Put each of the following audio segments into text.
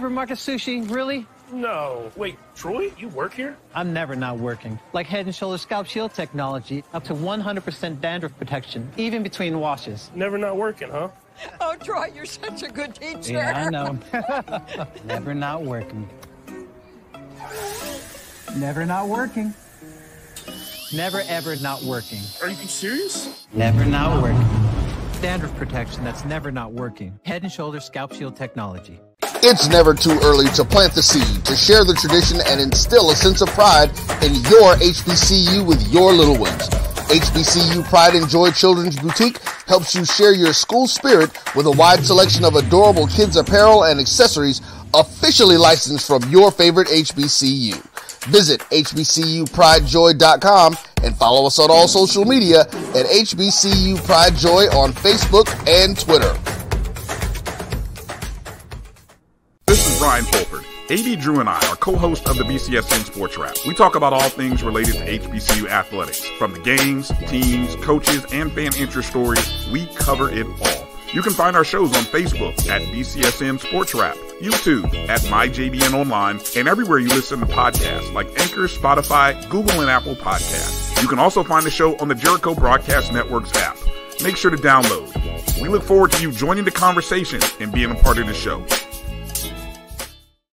supermarket sushi, really? No. Wait, Troy, you work here? I'm never not working. Like Head and Shoulders Scalp Shield technology, up to 100% dandruff protection, even between washes. Never not working, huh? Oh, Troy, you're such a good teacher. Yeah, I know. never not working. Never not working. Never ever not working. Are you serious? Never not working. Dandruff protection that's never not working. Head and Shoulders Scalp Shield technology. It's never too early to plant the seed, to share the tradition, and instill a sense of pride in your HBCU with your little ones. HBCU Pride and Joy Children's Boutique helps you share your school spirit with a wide selection of adorable kids apparel and accessories officially licensed from your favorite HBCU. Visit HBCUPrideJoy.com and follow us on all social media at HBCU Pride Joy on Facebook and Twitter. This is Brian Fulford. AD Drew and I are co-hosts of the BCSN Sports Wrap. We talk about all things related to HBCU athletics. From the games, teams, coaches, and fan interest stories, we cover it all. You can find our shows on Facebook at BCSN Sports Wrap, YouTube at MyJBN Online, and everywhere you listen to podcasts like Anchor, Spotify, Google, and Apple Podcasts. You can also find the show on the Jericho Broadcast Network's app. Make sure to download. We look forward to you joining the conversation and being a part of the show.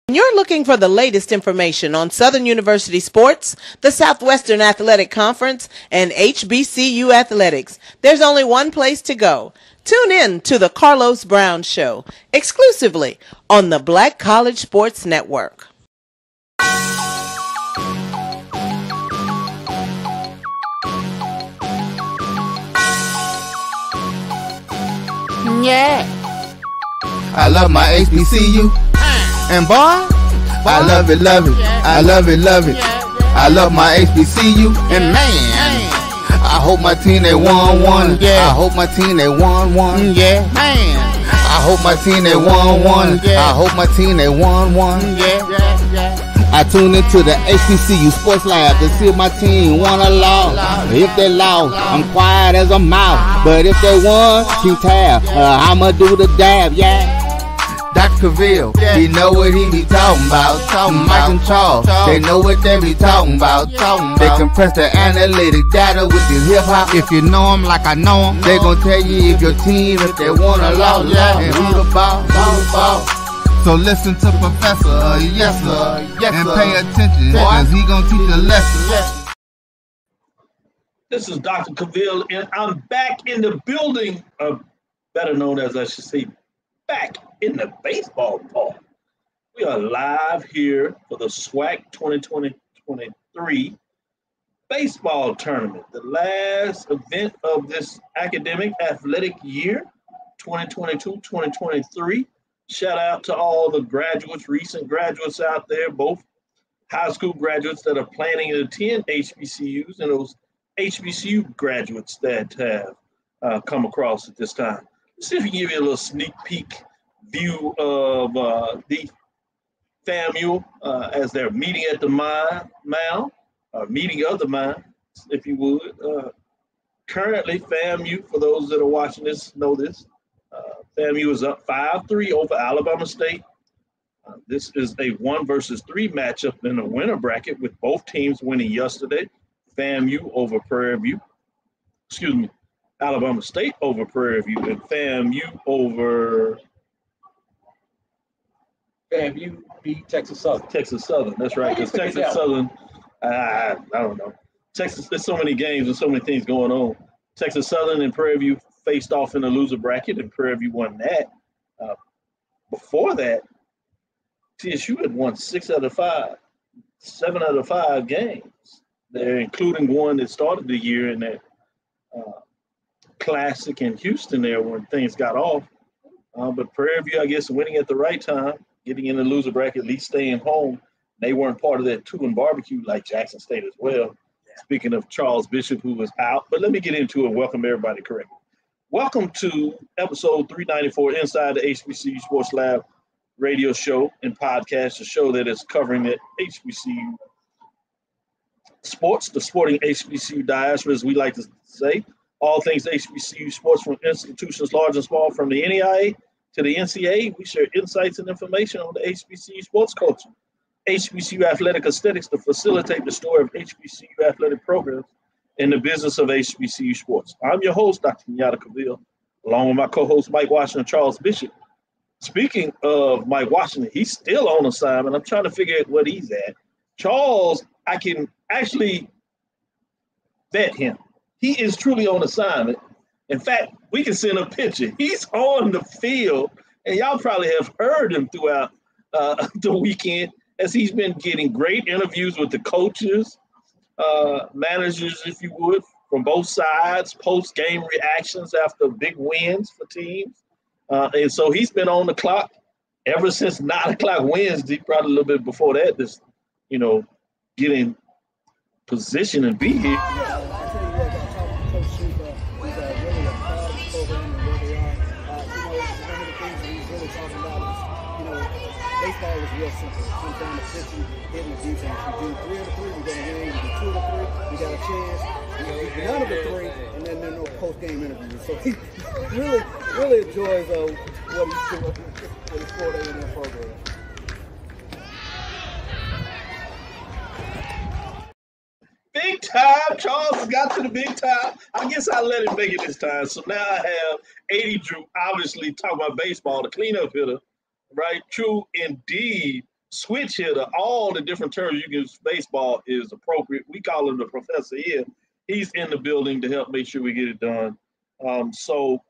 When you're looking for the latest information on Southern University sports, the Southwestern Athletic Conference, and HBCU athletics. There's only one place to go. Tune in to the Carlos Brown Show exclusively on the Black College Sports Network. Yeah. I love my HBCU. And boy, I love it, love it. I love it, love it. I love my HBCU. And man, I hope my team they won one. Yeah. I hope my team they won one. Mm, yeah. Man. I hope my team they won mm, one. Yeah. I hope my team they won one. Mm, yeah. I tune into the HBCU Sports Lab to see if my team won or lost. If they lost, I'm quiet as a mouse. But if they won, keep tab. Uh, I'ma do the dab, yeah. Dr. Cavil, he know what he be talking about. Talking Mike and Charles, they know what they be talking about. They compress the analytic data with the hip hop. If you know them like I know them, they gon' tell you if your team, if they won or lost, and who the ball, who the ball. So listen to Professor, uh, yes sir, yes, and pay attention, cause he gonna teach a lesson. This is Dr. Cavil, and I'm back in the building, uh, better known as I should say, back in the baseball park. We are live here for the SWAC 2020-23 baseball tournament, the last event of this academic athletic year, 2022-2023. Shout out to all the graduates, recent graduates out there, both high school graduates that are planning to attend HBCUs and those HBCU graduates that have uh, come across at this time. Let's see if we can give you a little sneak peek view of uh, the FAMU uh, as they're meeting at the mine, mound, or meeting of the mine, if you would. Uh, currently, FAMU, for those that are watching this, know this. Uh, FAMU is up 5-3 over Alabama State. Uh, this is a one versus three matchup in the winner bracket with both teams winning yesterday. FAMU over Prairie View. Excuse me, Alabama State over Prairie View and FAMU over FAMU beat Texas Southern. Texas Southern, that's right. Because Texas Southern, uh, I don't know. Texas, there's so many games and so many things going on. Texas Southern and Prairie View faced off in the loser bracket, and Prairie View won that. Uh, before that, TSU had won six out of five, seven out of five games. They're including one that started the year in that uh, classic in Houston there when things got off. Uh, but Prairie View, I guess, winning at the right time, getting in the loser bracket, at least staying home. They weren't part of that two and barbecue like Jackson State as well. Speaking of Charles Bishop, who was out, but let me get into it. Welcome everybody correctly. Welcome to episode 394 inside the HBCU Sports Lab radio show and podcast, a show that is covering the HBCU sports, the sporting HBCU diaspora, as we like to say. All things HBCU sports from institutions large and small, from the NAIA to the NCAA, we share insights and information on the HBCU sports culture, HBCU athletic aesthetics to facilitate the story of HBCU athletic programs in the business of HBCU sports. I'm your host, Dr. Kenyatta Cavil, along with my co-host Mike Washington, and Charles Bishop. Speaking of Mike Washington, he's still on assignment. I'm trying to figure out what he's at. Charles, I can actually vet him. He is truly on assignment. In fact, we can send a picture. He's on the field, and y'all probably have heard him throughout uh, the weekend as he's been getting great interviews with the coaches, uh, managers, if you would, from both sides, post game reactions after big wins for teams. Uh, and so he's been on the clock ever since nine o'clock Wednesday, probably a little bit before that, just, you know, getting position and be here. Baseball is real simple. It comes down to pitching, hitting, the defense. You do three of the three, you're going to win. You do two of the three, you got a chance. You know, none of the three, and then there are no post-game interviews. So he really, really enjoys uh, what he's doing with his four-day in that program. Big time. Charles got to the big time. I guess I let him make it this time. So now I have AD Drew, obviously talking about baseball, the cleanup hitter, right? True indeed. Switch hitter, all the different terms you use baseball is appropriate. We call him the professor here. He's in the building to help make sure we get it done. Um, so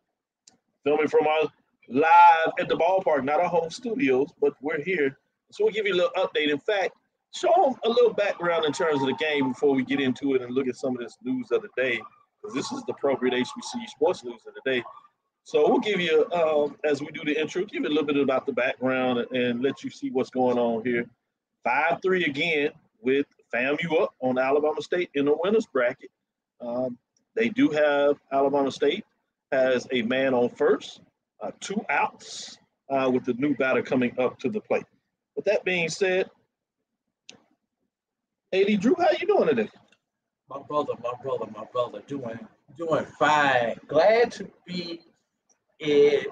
filming from our live at the ballpark, not our home studios, but we're here. So we'll give you a little update. In fact, show them a little background in terms of the game before we get into it and look at some of this news of the day, because this is the appropriate HBC sports news of the day. So we'll give you, um, as we do the intro, give you a little bit about the background and, and let you see what's going on here. 5-3 again with FAMU up on Alabama State in the winners bracket. Um, they do have Alabama State has a man on first, uh, two outs uh, with the new batter coming up to the plate. With that being said, AD Drew, how you doing today? My brother, my brother, my brother, doing doing fine. Glad to be in,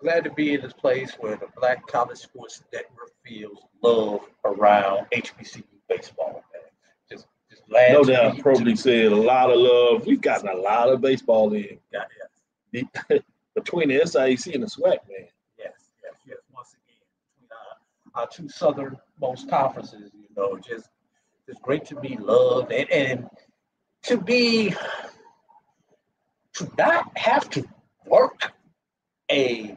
glad to be in this place where the Black College Sports Network feels love around HBCU baseball. Man. Just, just glad. No doubt, probably said a lot of love. We've gotten a lot of baseball in Yeah, yeah. The- between the SIAC and the SWAC, man. Yes, yes, yes. Once again, between our, our two southernmost conferences, you know, just it's great to be loved and, and to be to not have to work a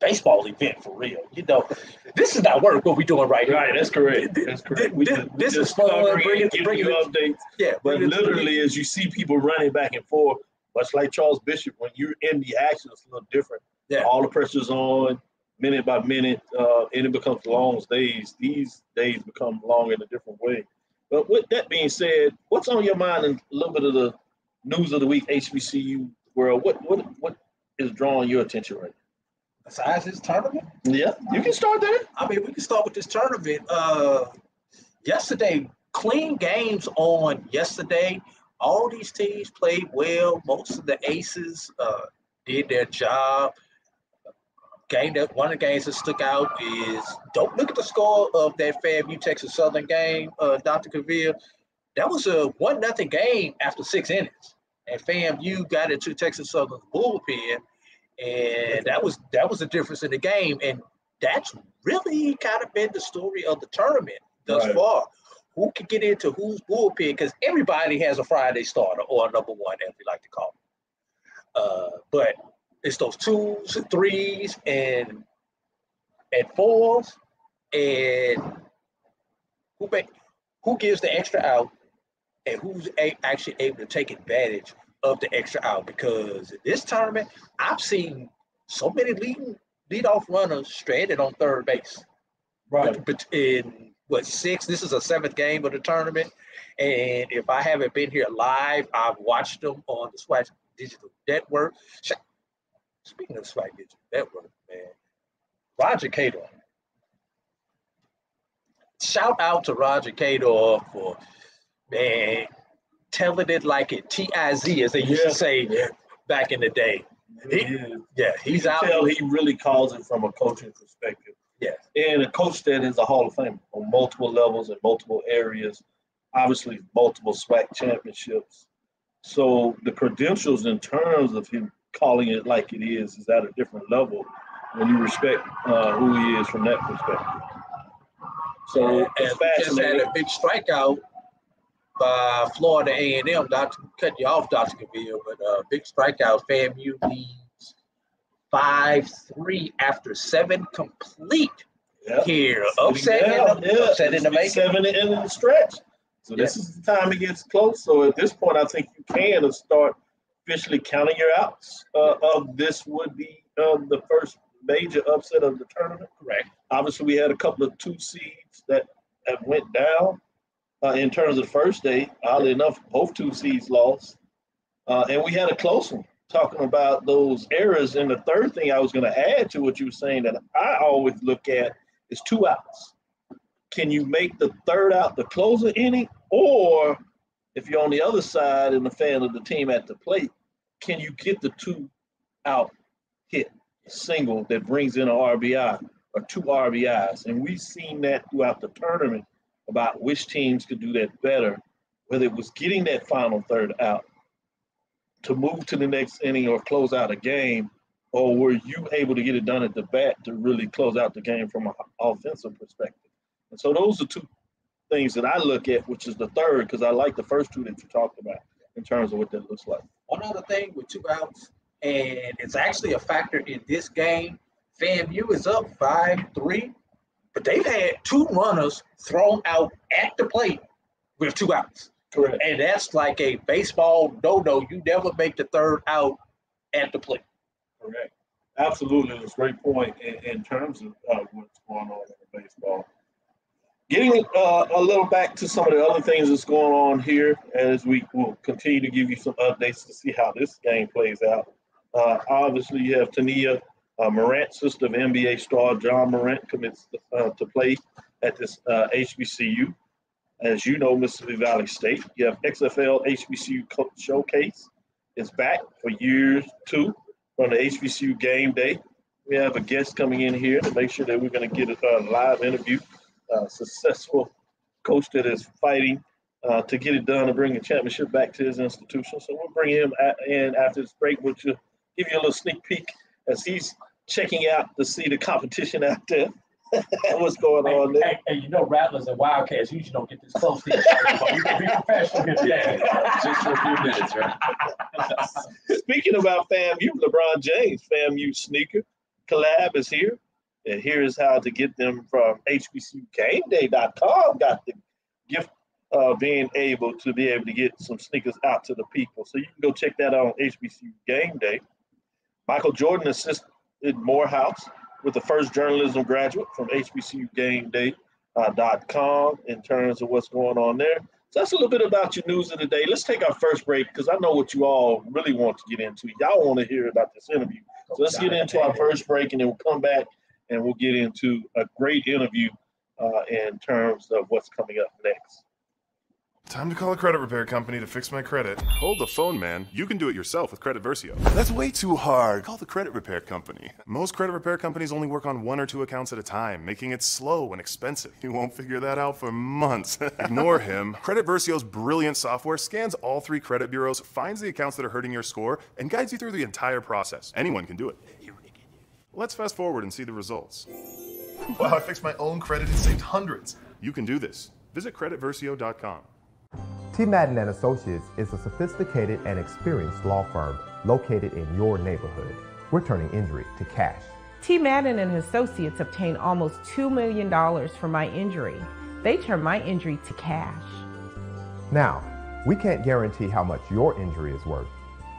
baseball event for real. You know, this is not work what we're doing right, Right, here. that's correct. That's correct. We This- this is fun, bring it- bring you it- updates. Yeah, But bring it to the- literally, as you see people running back and forth, much like Charles Bishop, when you're in the action, it's a little different. Yeah. All the pressure's on, minute by minute, uh, and it becomes long days. These days become long in a different way. But with that being said, what's on your mind and a little bit of the news of the week, HBCU world? What what what is drawing your attention right now? besides this tournament. Yeah, you can start there. I mean, we can start with this tournament. Uh, yesterday, clean games on yesterday. All these teams played well. Most of the aces uh, did their job. Game that one of the games that stuck out is don't look at the score of that Prairie View Texas Southern game, uh, Dr. Cavil. That was a one nothing game after six innings, and FAMU got into Texas Southern's bullpen, and that was that was the difference in the game. And that's really kind of been the story of the tournament thus Right. far. Who can get into whose bullpen? Because everybody has a Friday starter or a number one, as we like to call it. Uh, but it's those twos, threes, and and fours, and who who gives the extra out, and who's a, actually able to take advantage of the extra out. Because this tournament, I've seen so many leading leadoff runners stranded on third base. But, but in what six? This is a seventh game of the tournament, and if I haven't been here live, I've watched them on the SWAC Digital Network. Speaking of SWAC Digital Network, man, Roger Cador. Shout out to Roger Cador for man telling it like it T I Z as they used Yeah. to say back in the day. He. Yeah, he's out. tell he really calls it from a coaching perspective. Yeah. And a coach that is a Hall of Famer on multiple levels and multiple areas, obviously multiple SWAC championships. So the credentials in terms of him calling it like it is is at a different level when you respect uh, who he is from that perspective. So and, it's and we just had a big strikeout by Florida A and M. Not to cut you off, Dr. Cavil, but uh, big strikeout. FAMU leads five three after seven complete Yep. here. Upset in down, the yeah, upset in the making. Seven in the stretch. So this is the time it gets close. So at this point, I think you can start officially counting your outs uh, of this would be um, the first major upset of the tournament. Correct. Obviously, we had a couple of two seeds that have went down uh, in terms of the first day. Oddly enough, both two seeds lost, uh, and we had a close one. Talking about those errors, and the third thing I was going to add to what you were saying that I always look at is two outs. Can you make the third out the closer inning, or if you're on the other side and the fan of the team at the plate, can you get the two out hit single that brings in an RBI or two RBIs? And we've seen that throughout the tournament about which teams could do that better, whether it was getting that final third out to move to the next inning or close out a game, or were you able to get it done at the bat to really close out the game from an offensive perspective? And so those are two things that I look at, which is the third, because I like the first two that you talked about in terms of what that looks like. One other thing with two outs, and it's actually a factor in this game. FAMU is up 5 3, but they've had two runners thrown out at the plate with two outs. Correct. And that's like a baseball no no. You never make the third out at the plate. Correct. Absolutely, that's a great point in, in terms of uh, what's going on in baseball. Getting uh, a little back to some of the other things that's going on here as we will continue to give you some updates to see how this game plays out. Uh, obviously, you have Tania uh, Morant, sister of NBA star Ja Morant, commits uh, to play at this uh, HBCU. As you know, Mississippi Valley State. You have XFL HBCU Co- Showcase is back for year two from the HBCU game day. We have a guest coming in here to make sure that we're going to get a, a live interview. Uh, successful coach that is fighting uh, to get it done and bring the championship back to his institution. So we'll bring him in after this break, which will give you a little sneak peek as he's checking out to see the competition out there. What's going on there? Hey, hey, you know Rattlers and Wildcats usually don't get this close to each other, but we can be professional here today. Just for a few minutes, right? Speaking about FAMU, LeBron James, FAMU sneaker collab is here. And here's how to get them from HBCUGameDay.com. Got the gift of being able to be able to get some sneakers out to the people. So you can go check that out on HBCU Game Day. Michael Jordan assisted Morehouse with the first journalism graduate from HBCUGameDay.com in terms of what's going on there. So that's a little bit about your news of the day. Let's take our first break because I know what you all really want to get into. Y'all want to hear about this interview. So let's get into our first break and then we'll come back and we'll get into a great interview uh, in terms of what's coming up next. Time to call a credit repair company to fix my credit. Hold the phone, man. You can do it yourself with Credit Versio. That's way too hard. Call the credit repair company. Most credit repair companies only work on one or two accounts at a time, making it slow and expensive. You won't figure that out for months. Ignore him. Credit Versio's brilliant software scans all three credit bureaus, finds the accounts that are hurting your score, and guides you through the entire process. Anyone can do it. Let's fast forward and see the results. Wow, I fixed my own credit and saved hundreds. You can do this. Visit creditversio.com. T. Madden and Associates is a sophisticated and experienced law firm located in your neighborhood. We're turning injury to cash. T. Madden and Associates obtained almost $2 million for my injury. They turned my injury to cash. Now, we can't guarantee how much your injury is worth,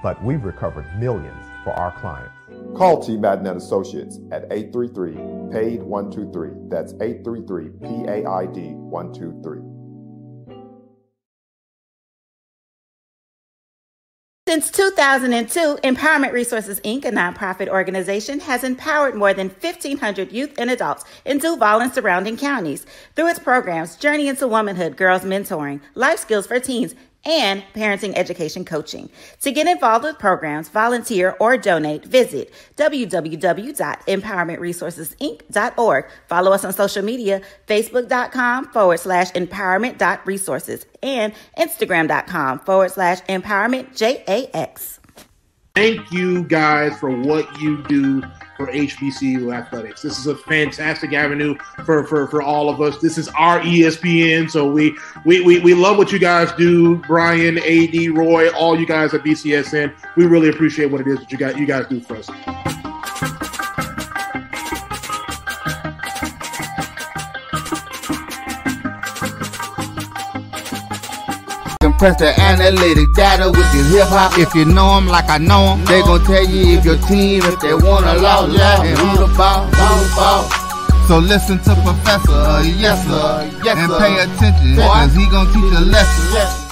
but we've recovered millions for our clients. Call T. Madden and Associates at 833 PAID 123. That's 833 PAID 123. Since 2002, Empowerment Resources Inc., a nonprofit organization, has empowered more than 1,500 youth and adults in Duval and surrounding counties. Through its programs, Journey into Womanhood, Girls Mentoring, Life Skills for Teens, and parenting education coaching. To get involved with programs, volunteer, or donate, visit www.empowermentresourcesinc.org. Follow us on social media, facebook.com forward slash empowerment.resources and instagram.com forward slash empowerment JAX. Thank you guys for what you do for HBCU athletics. This is a fantastic avenue for, for, for all of us. This is our ESPN, so we, we, we, we love what you guys do. Brian, AD, Roy, all you guys at BCSN. We really appreciate what it is that you guys, you guys do for us. Compress the analytic data with your hip hop. If you know them like I know them, they gon' tell you if your team, if they wanna lose, yeah, and who the ball, who the ball. So listen to Professor, uh, yes sir, yes, and pay attention, cause he gon' teach a lesson.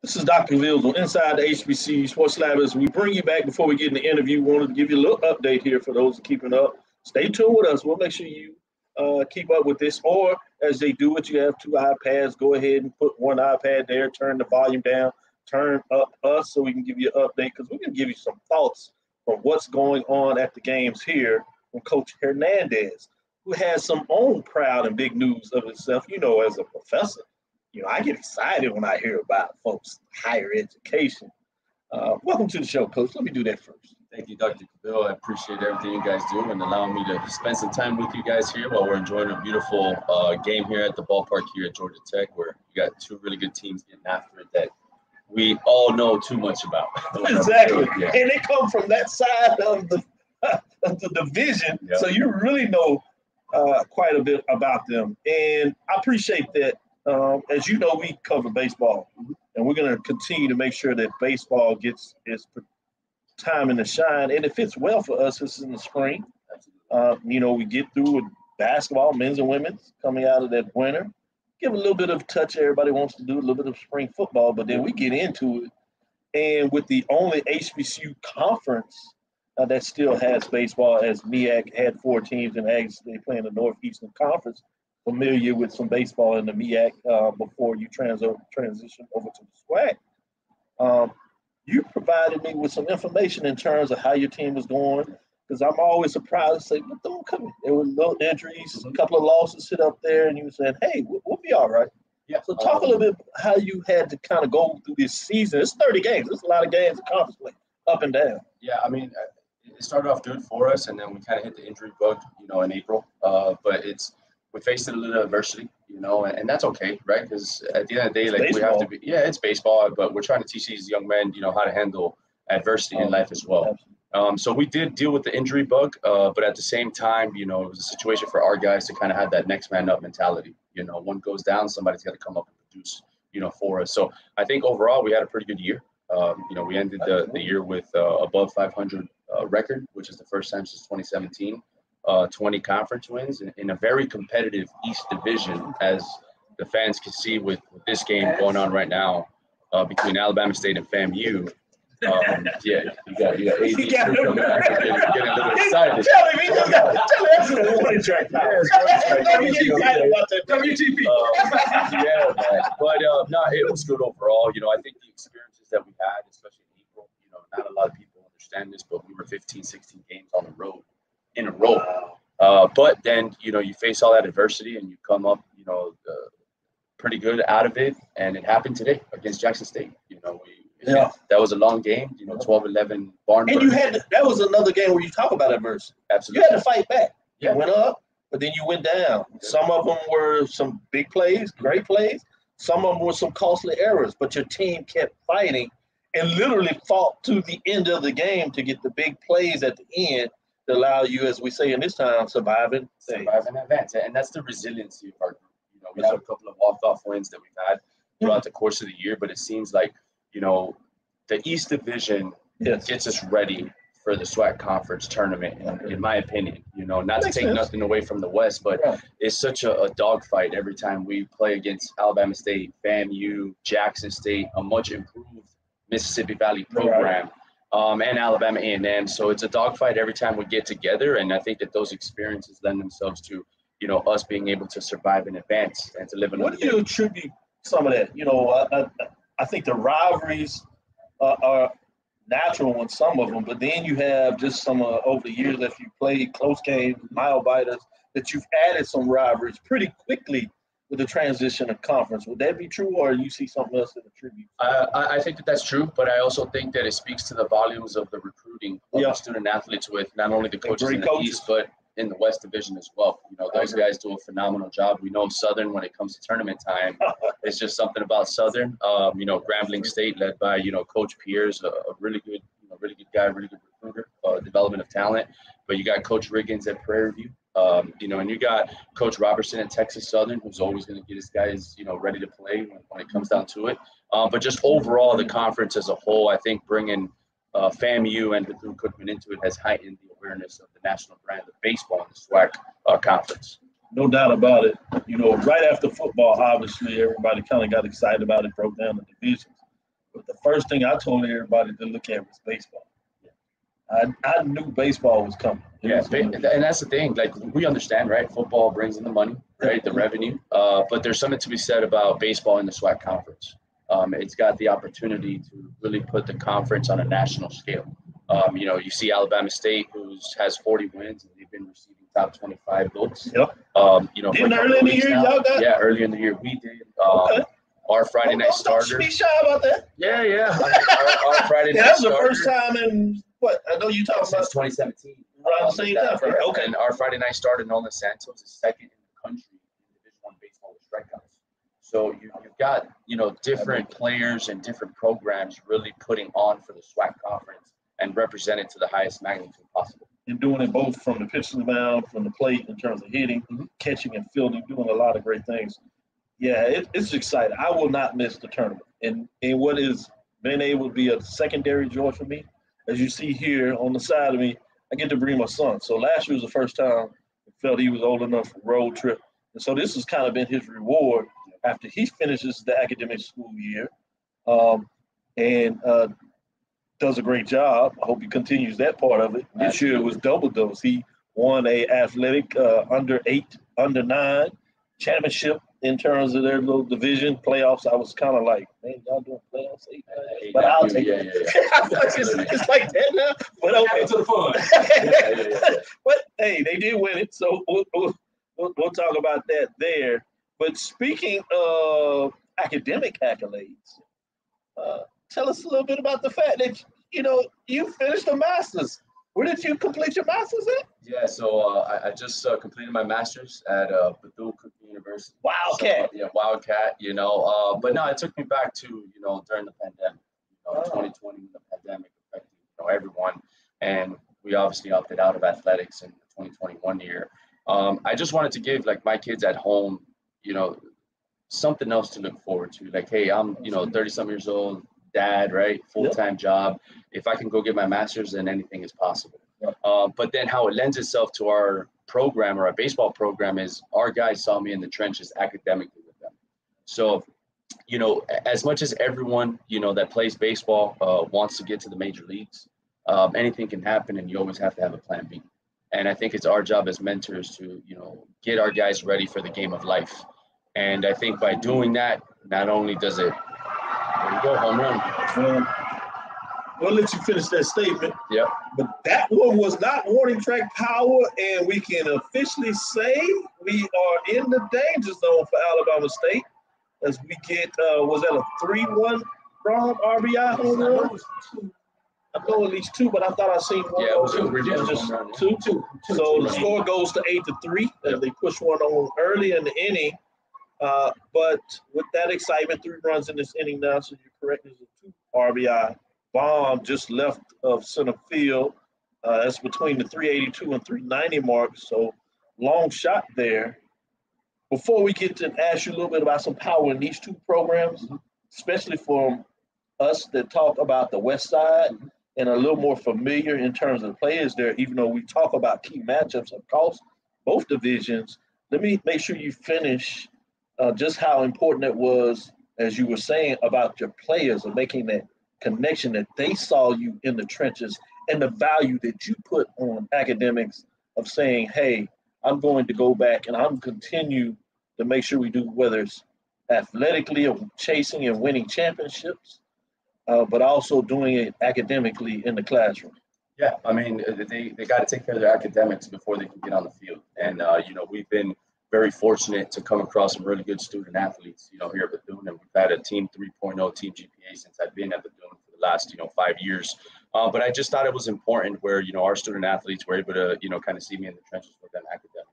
This is Dr. Vils on Inside the HBC Sports Lab. As we bring you back before we get in the interview, we wanted to give you a little update here for those keeping up. Stay tuned with us. We'll make sure you uh, keep up with this. Or as they do it, you have two iPads. Go ahead and put one iPad there, turn the volume down, turn up us so we can give you an update because we can give you some thoughts on what's going on at the games here from Coach Hernandez, who has some own proud and big news of himself. You know, as a professor, you know, I get excited when I hear about folks' higher education. Uh, welcome to the show, Coach. Let me do that first. Thank you, Dr. Bill. I appreciate everything you guys do and allowing me to spend some time with you guys here while we're enjoying a beautiful uh, game here at the ballpark here at Georgia Tech, where you got two really good teams getting after it that we all know too much about. exactly. Yeah. And they come from that side of the of the division, Yeah. so you really know uh, quite a bit about them. And I appreciate that. Um, as you know, we cover baseball, and we're going to continue to make sure that baseball gets its time in the shine, and it fits well for us. This is in the spring. Uh, you know, we get through with basketball, men's and women's, coming out of that winter. Give a little bit of touch. Everybody wants to do a little bit of spring football, but then we get into it and with the only HBCU conference uh, that still has baseball, as MEAC had four teams and Ags, they play in the Northeastern Conference, familiar with some baseball in the MEAC uh, before you trans- transition over to the SWAC. Um, you provided me with some information in terms of how your team was going, because I'm always surprised to say, but don't come in. There were no injuries, a couple of losses sit up there, and you were saying, hey, we'll, we'll be all right. Yeah. So talk a little bit how you had to kind of go through this season. It's 30 games. It's a lot of games play, up and down. Yeah, I mean, uh, it started off good for us, and then we kind of hit the injury bug, you know, in April. Uh, but it's we faced a little adversity, you know, and, and that's okay, right? Because at the end of the day, It's like we have to be, yeah, it's baseball, but we're trying to teach these young men, you know, how to handle adversity in life as well. Um, so we did deal with the injury bug, uh, but at the same time, you know, it was a situation for our guys to kind of have that next man up mentality. You know, one goes down, somebody's got to come up and produce, you know, for us. So I think overall we had a pretty good year. Um, you know, we ended the, the year with uh, above 500 uh, record, which is the first time since 2017. Uh, 20 conference wins in, in a very competitive East Division, as the fans can see with, with this game going on right now uh, between Alabama State and FAMU. Um, yeah, you got you got AD got coming back and getting, getting a little excited. Tell him, he just got, tell him that's track now. Let me get excited about that. WTP. Um, yeah, man. But uh, no, it was good overall. You know, I think the experiences that we had, especially in April, you know, not a lot of people understand this, but we were 15, 16 games on the road in a row. Uh, but then, you know, you face all that adversity and you come up, you know, uh, pretty good out of it. And it happened today against Jackson State. You know, we, Yeah. that was a long game, you know, 12 11 barn And you had to, that was another game where you talk about adversity. Absolutely. You had to fight back. You Yeah. went up, but then you went down. Some of them were some big plays, great plays. Some of them were some costly errors, but your team kept fighting and literally fought to the end of the game to get the big plays at the end to allow you, as we say in this time, surviving. survive and advance. And that's the resiliency of our group. You know, we had a couple of walk-off wins that we've had throughout the course of the year, but it seems like, you know, the East Division gets us ready for the SWAC conference tournament, in, in my opinion. You know, not to take sense. nothing away from the West, but it's such a, a dogfight every time we play against Alabama State, FAMU, Jackson State, a much improved Mississippi Valley program um, and Alabama A&M. So it's a dogfight every time we get together, and I think that those experiences lend themselves to you know us being able to survive and advance and to live in. What do you attribute some of that. You know, I, I, I think the rivalries uh, are natural in some of them, but then you have just some uh, over the years that you played close games, mile biters, that you've added some rivalries pretty quickly with the transition of conference. Would that be true, or you see something else that attributes? Uh, I, I think that that's true, but I also think that it speaks to the volumes of the recruiting of Yeah. the student athletes with not only the coaches in the coaches. East, but in the West Division as well. You know, those guys do a phenomenal job. We know Southern when it comes to tournament time. it's just something about Southern. Um, you know, Grambling State, led by you know Coach Pierce, a, a really good, you know, really good guy, really good recruiter, uh, development of talent. But you got Coach Riggins at Prairie View. Um, you know, and you got Coach Robertson at Texas Southern, who's always going to get his guys, you know, ready to play when, when it comes down to it. Um, but just overall, the conference as a whole, I think bringing uh, FAMU and Bethune Cookman into it has heightened the awareness of the national brand of baseball in the SWAC uh, conference. No doubt about it. You know, right after football, obviously everybody kind of got excited about it, broke down the divisions. But the first thing I told everybody to look at was baseball. I, I knew baseball was coming. Yeah, was ba- gonna be- and that's the thing. Like we understand, right? Football brings in the money, right? The revenue. Uh, but there's something to be said about baseball in the SWAC conference. Um, it's got the opportunity to really put the conference on a national scale. Um, you know, you see Alabama State, who's has 40 wins, and they've been receiving top 25 votes. Yep. Um, you know, Didn't early in the year y'all got- Yeah, early in the year we did. Um, Okay. Our Friday Don't- night don't- don't be shy about that. Yeah, yeah. Our, our Friday Yeah, night that was the first time in what I know you talking about since 2017. Around the same that- time frame. Okay. And our Friday night starter, Nolan Santos, is second in the country in Division One baseball with strikeouts. So you, you've got you know different players and different programs really putting on for the SWAC conference and represent it to the highest magnitude possible. and doing it both from the pitcher's mound, from the plate in terms of hitting, mm-hmm. catching, and fielding, doing a lot of great things. Yeah, it, it's exciting. I will not miss the tournament. And and what is been able to be a secondary joy for me, as you see here on the side of me, I get to bring my son. So last year was the first time I felt he was old enough for road trip. And so this has kind of been his reward after he finishes the academic school year. Um, and uh, does a great job. I hope he continues that part of it. This year it was double dose. He won a athletic uh, under eight, under nine championship in terms of their little division playoffs. I was kind of like, man, y'all doing playoffs eight, but I'll take yeah, it. yeah, yeah. it's, it's like that now. But okay. to the fun. but hey, they did win it, so we'll, we'll, we'll, we'll talk about that there. But speaking of academic accolades, uh, tell us a little bit about the fact that you know you finished a master's. Where did you complete your master's at? Yeah, so uh, I, I just uh, completed my master's at uh, Bethune University. Wildcat. So, yeah, Wildcat. You know, uh, but no, it took me back to you know during the pandemic. You know, 2020 when the pandemic affected you know everyone, and we obviously opted out of athletics in the 2021 year. Um, I just wanted to give like my kids at home, you know, something else to look forward to. Like, hey, I'm you know 30 some years old, dad, right, full time job. If I can go get my master's, then anything is possible. Uh, but then how it lends itself to our program or our baseball program is our guys saw me in the trenches academically with them. So, you know, as much as everyone, you know, that plays baseball uh, wants to get to the major leagues, um, anything can happen and you always have to have a plan B. And I think it's our job as mentors to, you know, get our guys ready for the game of life. And I think by doing that, not only does it, there you go, home run. We'll let you finish that statement. Yep. But that one was not warning track power, and we can officially say we are in the danger zone for Alabama State as we get uh, was that a three-one Ron RBI home run? I know at least two, but I thought I seen one. Yeah, it was two. two. It was just Home run, yeah. two, two. So the score goes to eight to three as they push one on early in the inning. Uh, but with that excitement, three runs in this inning now, so you're correct. There's a two RBI bomb just left of center field. Uh, that's between the 382 and 390 mark. So long shot there. Before we get to ask you a little bit about some power in these two programs, especially for us that talk about the West Side and a little more familiar in terms of the players there, even though we talk about key matchups across both divisions, let me make sure you finish uh, just how important it was, as you were saying, about your players and making that connection that they saw you in the trenches and the value that you put on academics of saying, hey, I'm going to go back and I'm continue to make sure we do whether it's athletically of chasing and winning championships, uh, but also doing it academically in the classroom. Yeah, I mean, uh, they, they got to take care of their academics before they can get on the field. And, uh, you know, we've been very fortunate to come across some really good student athletes, you know, here at Bethune. And we've had a team 3.0 team GPA since I've been at Bethune the last, you know, five years. Uh, but I just thought it was important where, you know, our student athletes were able to, you know, kind of see me in the trenches with them academically.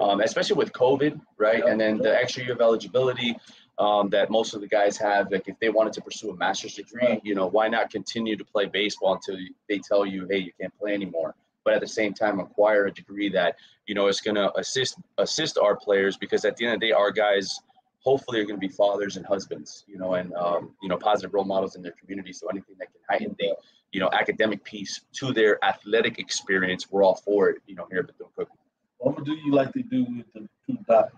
Um, especially with COVID, right? And then the extra year of eligibility um, that most of the guys have. Like, if they wanted to pursue a master's degree, you know, why not continue to play baseball until they tell you, hey, you can't play anymore? But at the same time, acquire a degree that you know is going to assist assist our players because at the end of the day, our guys hopefully are going to be fathers and husbands, you know, and um, you know, positive role models in their community. So anything that can heighten the you know academic piece to their athletic experience, we're all for it. You know, here at Bethune Cookman. Gonna do you like they do with the two doc,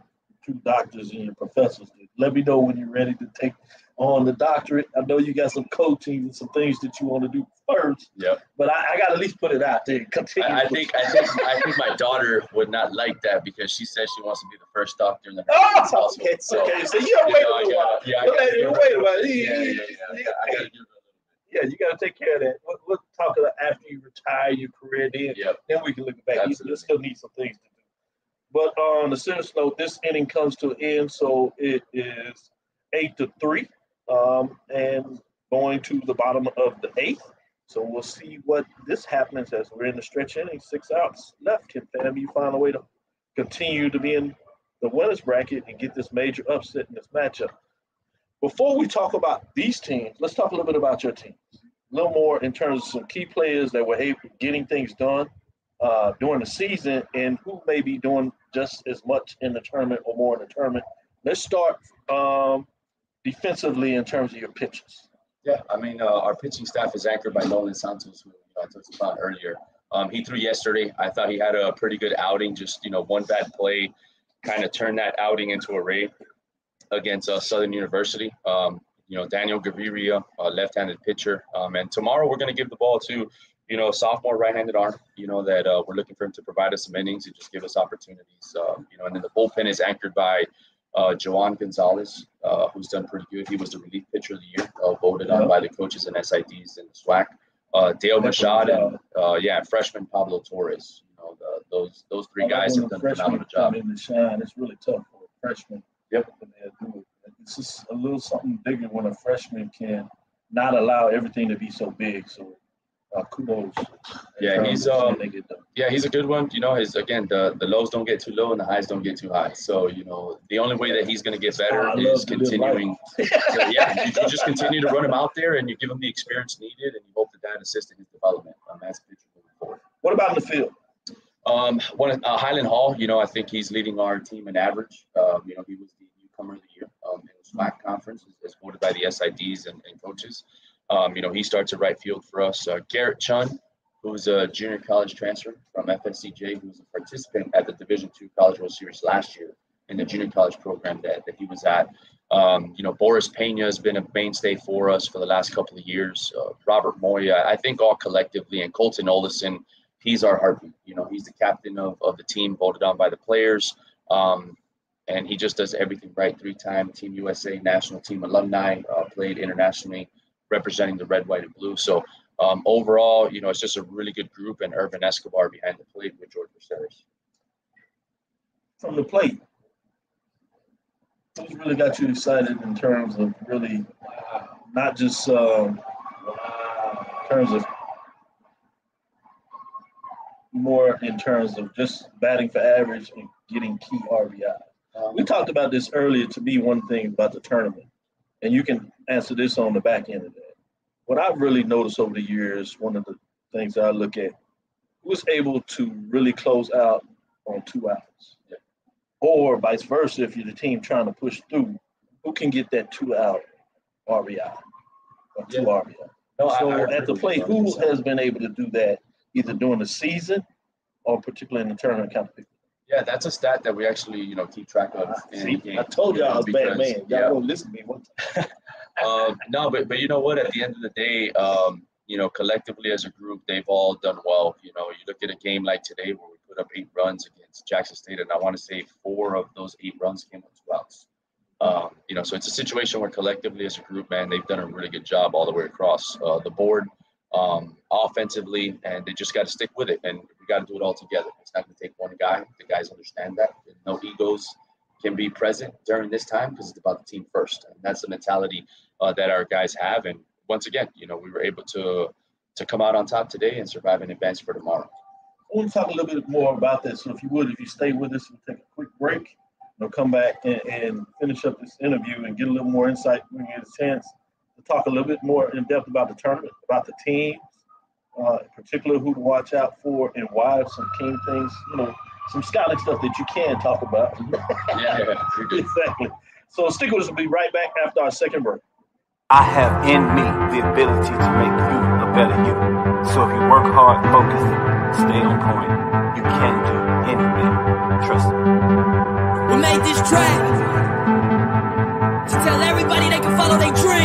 two doctors and your professors. Let me know when you're ready to take on the doctorate. I know you got some coaching and some things that you want to do first. Yeah. But I, I got to at least put it out there. Continue. I, I think I think I think my daughter would not like that because she says she wants to be the first doctor in the Oh, household. okay, So, okay. So you gotta you wait know, a I little gotta- while. Yeah, Wait, gotta wait a while. Yeah, You- yeah, yeah, yeah. I gotta give Yeah, you got to take care of that. We'll, we'll talk about after you retire your career. Then, then we can look back. You, you still need some things to. But on the serious note, this inning comes to an end, so it is eight to three, um, and going to the bottom of the eighth. So we'll see what this happens as we're in the stretch inning. Six outs left. Can FAMU find a way to continue to be in the winners bracket and get this major upset in this matchup? Before we talk about these teams, let's talk a little bit about your team. A little more in terms of some key players that were able getting things done uh, during the season and who may be doing just as much in the tournament or more in the tournament. Let's start um, defensively in terms of your pitches. Yeah, I mean, uh, our pitching staff is anchored by Nolan Santos, who I talked about earlier. Um, he threw yesterday. I thought he had a pretty good outing. Just you know, one bad play, kind of turned that outing into a rave against uh, Southern University. Um, you know, Daniel Gaviria, a left-handed pitcher, um, and tomorrow we're going to give the ball to you know sophomore right-handed arm. You know that uh, we're looking for him to provide us some innings and just give us opportunities. Um, you know, and then the bullpen is anchored by uh, Joan Gonzalez, uh, who's done pretty good. He was the relief pitcher of the year, uh, voted on by the coaches and SIDs and SWAC. Uh, Dale Machado, and uh, yeah, freshman Pablo Torres. You know, the, those those three guys have done a phenomenal job. in the shine. It's really tough for a freshman. Yep. when they do. It's just a little something bigger when a freshman can not allow everything to be so big. So uh, kudos. in Yeah, he's um, they get done. yeah, he's a good one. You know, his again the the lows don't get too low and the highs don't get too high. So you know, the only way that he's going to get better is love to live continuing. So, yeah, you, you just continue to run him out there and you give him the experience needed, and you hope that that assists in his development um, as a pitcher moving forward. What about in the field? Um, one uh, Highland Hall, you know, I think he's leading our team in average. Um, you know, he was the newcomer of the year um, in the SWAC conference, as, as voted by the SIDs and, and coaches. Um, you know, he starts at right field for us. Uh, Garrett Chun, who's a junior college transfer from FSCJ, who's a participant at the Division two College World Series last year in the junior college program that, that he was at. Um, you know, Boris Pena has been a mainstay for us for the last couple of years. Uh, Robert Moya, I think all collectively, and Colton Olison, he's our heartbeat. You know, he's the captain of, of the team, voted on by the players. Um, and he just does everything right. Three-time Team USA national team alumni, uh, played internationally, representing the red, white, and blue. So um, overall, you know, it's just a really good group, and Urban Escobar behind the plate with George Mercedes. From the plate, who's really got you excited in terms of really not just um, in terms of more in terms of just batting for average and getting key RBI. we talked about this earlier to be one thing about the tournament, and you can answer this on the back end of that. What I've really noticed over the years, one of the things I look at, was able to really close out on two outs. Or vice versa, if you're the team trying to push through, who can get that two out RBI or two RBI? No, so I agree at the plate, who has been able to do that either during the season or particularly in the tournament competition? Yeah, that's a stat that we actually, you know, keep track of. in See, game, I told you y'all know, I was a bad man. Y'all yeah. won't listen to me one time. um, no, but but you know what? At the end of the day, um, you know, collectively as a group, they've all done well. You know, you look at a game like today where we put up eight runs against Jackson State, and I want to say four of those eight runs came on two outs. Um, you know, so it's a situation where collectively as a group, man, they've done a really good job all the way across uh, the board, um, offensively, and they just got to stick with it. And we got to do it all together. It's not going to take one guy. The guys understand that. No egos can be present during this time because it's about the team first, and that's the mentality uh, that our guys have. And once again, you know, we were able to to come out on top today and survive and advance for tomorrow. I want to talk a little bit more about that. So if you would, if you stay with us, we'll take a quick break. We'll come back and, and finish up this interview and get a little more insight when you get a chance talk a little bit more in depth about the tournament, about the teams, uh, in particular who to watch out for and why, some key things, you know, some scouting stuff that you can talk about. yeah, exactly. So stick with us. We'll be right back after our second break. I have in me the ability to make you a better you. So if you work hard, focus, stay on point, you can do anything. Trust me. We made this track to tell everybody they can follow their dreams.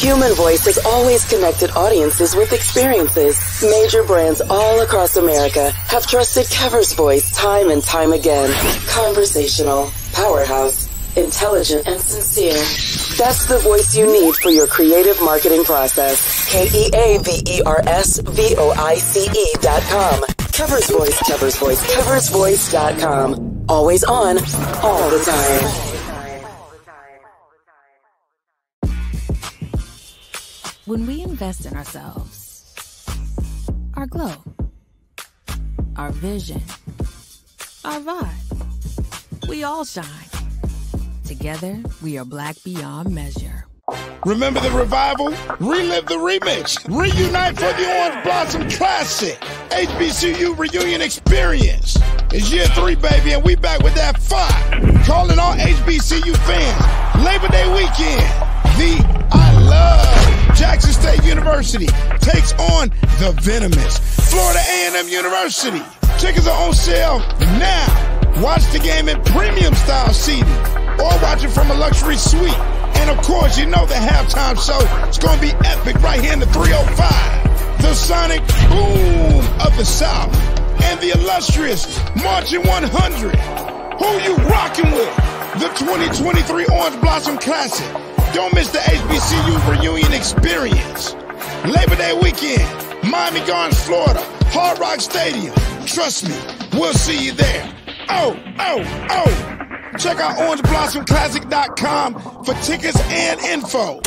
Human voice has always connected audiences with experiences. Major brands all across America have trusted Keaver's voice time and time again. Conversational, powerhouse, intelligent, and sincere. That's the voice you need for your creative marketing process. K-E-A-V-E-R-S-V-O-I-C-E dot com. Keaver's Voice, Keaver's Voice, Keaver's voice dot com. Always on, all the time. When we invest in ourselves, our glow, our vision, our vibe, we all shine. Together, we are black beyond measure. Remember the revival? Relive the remix. Reunite for the Orange Blossom Classic. HBCU Reunion Experience. It's year three, baby, and we back with that fire. Calling all HBCU fans. Labor Day weekend. The I Love Jackson State University takes on the Venomous Florida A&M University. Tickets are on sale now. Watch the game in premium style seating or watch it from a luxury suite. And of course, you know the halftime show is going to be epic right here in the 305. The sonic boom of the South and the illustrious Marching 100. Who you rocking with? The 2023 Orange Blossom Classic. Don't miss the HBCU reunion experience. Labor Day weekend, Miami Gardens, Florida, Hard Rock Stadium. Trust me, we'll see you there. Oh, oh, oh. Check out orangeblossomclassic.com for tickets and info.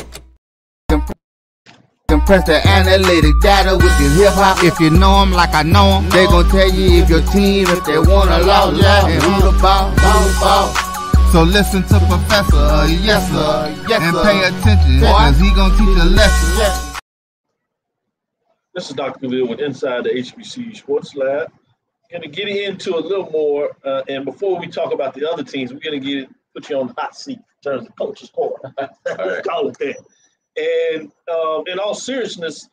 Compress the analytic data with your hip hop. If you know them like I know them, they gon' tell you if your team, if they wanna lose, yeah, and who the ball, ball, ball. So listen to Professor, uh, yes sir, yes, and pay attention, cause he gonna teach a lesson. This is Dr. Cavil with Inside the HBCU Sports Lab. Going to get into a little more, uh, and before we talk about the other teams, we're going to get put you on the hot seat in terms of coach's corner. Let's call it that. And um, in all seriousness,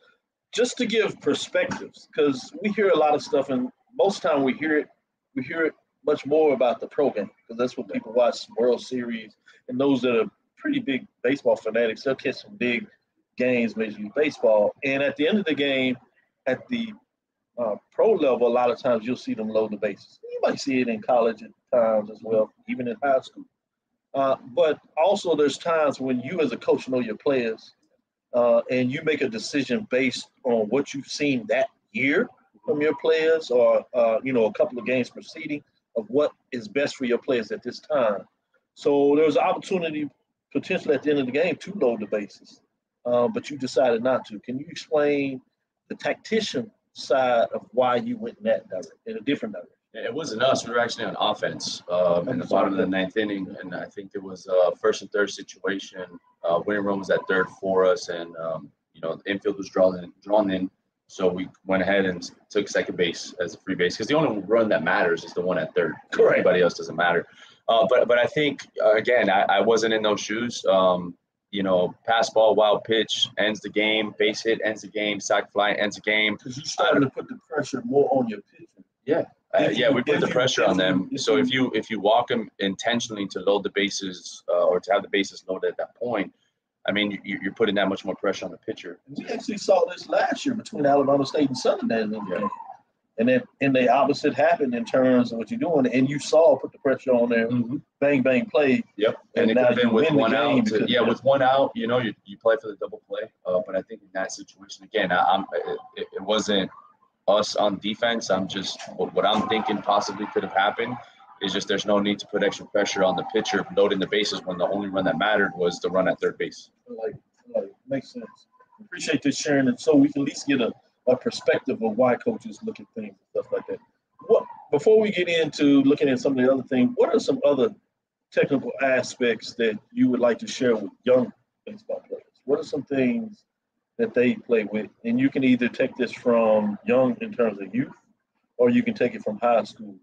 just to give perspectives, because we hear a lot of stuff, and most time we hear it, we hear it much more about the pro game, because that's what people watch World Series, and those that are pretty big baseball fanatics, they'll catch some big games, Major League Baseball, and at the end of the game, at the uh, pro level, a lot of times you'll see them load the bases. You might see it in college at times as well, even in high school. Uh, but also, there's times when you, as a coach, know your players, uh, and you make a decision based on what you've seen that year from your players, or uh, you know, a couple of games preceding of what is best for your players at this time. So there was an opportunity potentially at the end of the game to load the bases, uh, but you decided not to. Can you explain the tactician side of why you went in that direction, in a different direction? It wasn't us. We were actually on offense um, in the bottom of the ninth inning, and I think it was a first and third situation. Uh, winning run was at third for us, and um, you know the infield was drawn in, drawn in, so we went ahead and took second base as a free base because the only run that matters is the one at third. Correct. Anybody else doesn't matter. Uh, but but I think uh, again I, I wasn't in those shoes. Um, you know, pass ball, wild pitch ends the game, base hit ends the game, Sac fly ends the game. Because you started to put the pressure more on your pitcher. Yeah, uh, yeah, we put the pressure on them. So if you if you walk them intentionally to load the bases uh, or to have the bases loaded at that point, I mean you, you're putting that much more pressure on the pitcher. We actually saw this last year between Alabama State and Southern game. And then and the opposite happened in terms of what you're doing, and you saw put the pressure on there, bang bang play. Yep. And And, it could have been with one out. to- yeah, with one out, you know, you, you play for the double play. Uh, but I think in that situation, again, I, I'm it, it wasn't us on defense. I'm just what, what I'm thinking possibly could have happened is just there's no need to put extra pressure on the pitcher loading the bases when the only run that mattered was the run at third base. like, like makes sense. Appreciate this sharing, and so we can at least get a, a perspective of why coaches look at things and stuff like that. What before we get into looking at some of the other things, what are some other technical aspects that you would like to share with young baseball players? What are some things that they play with? And you can either take this from young in terms of youth, or you can take it from high school,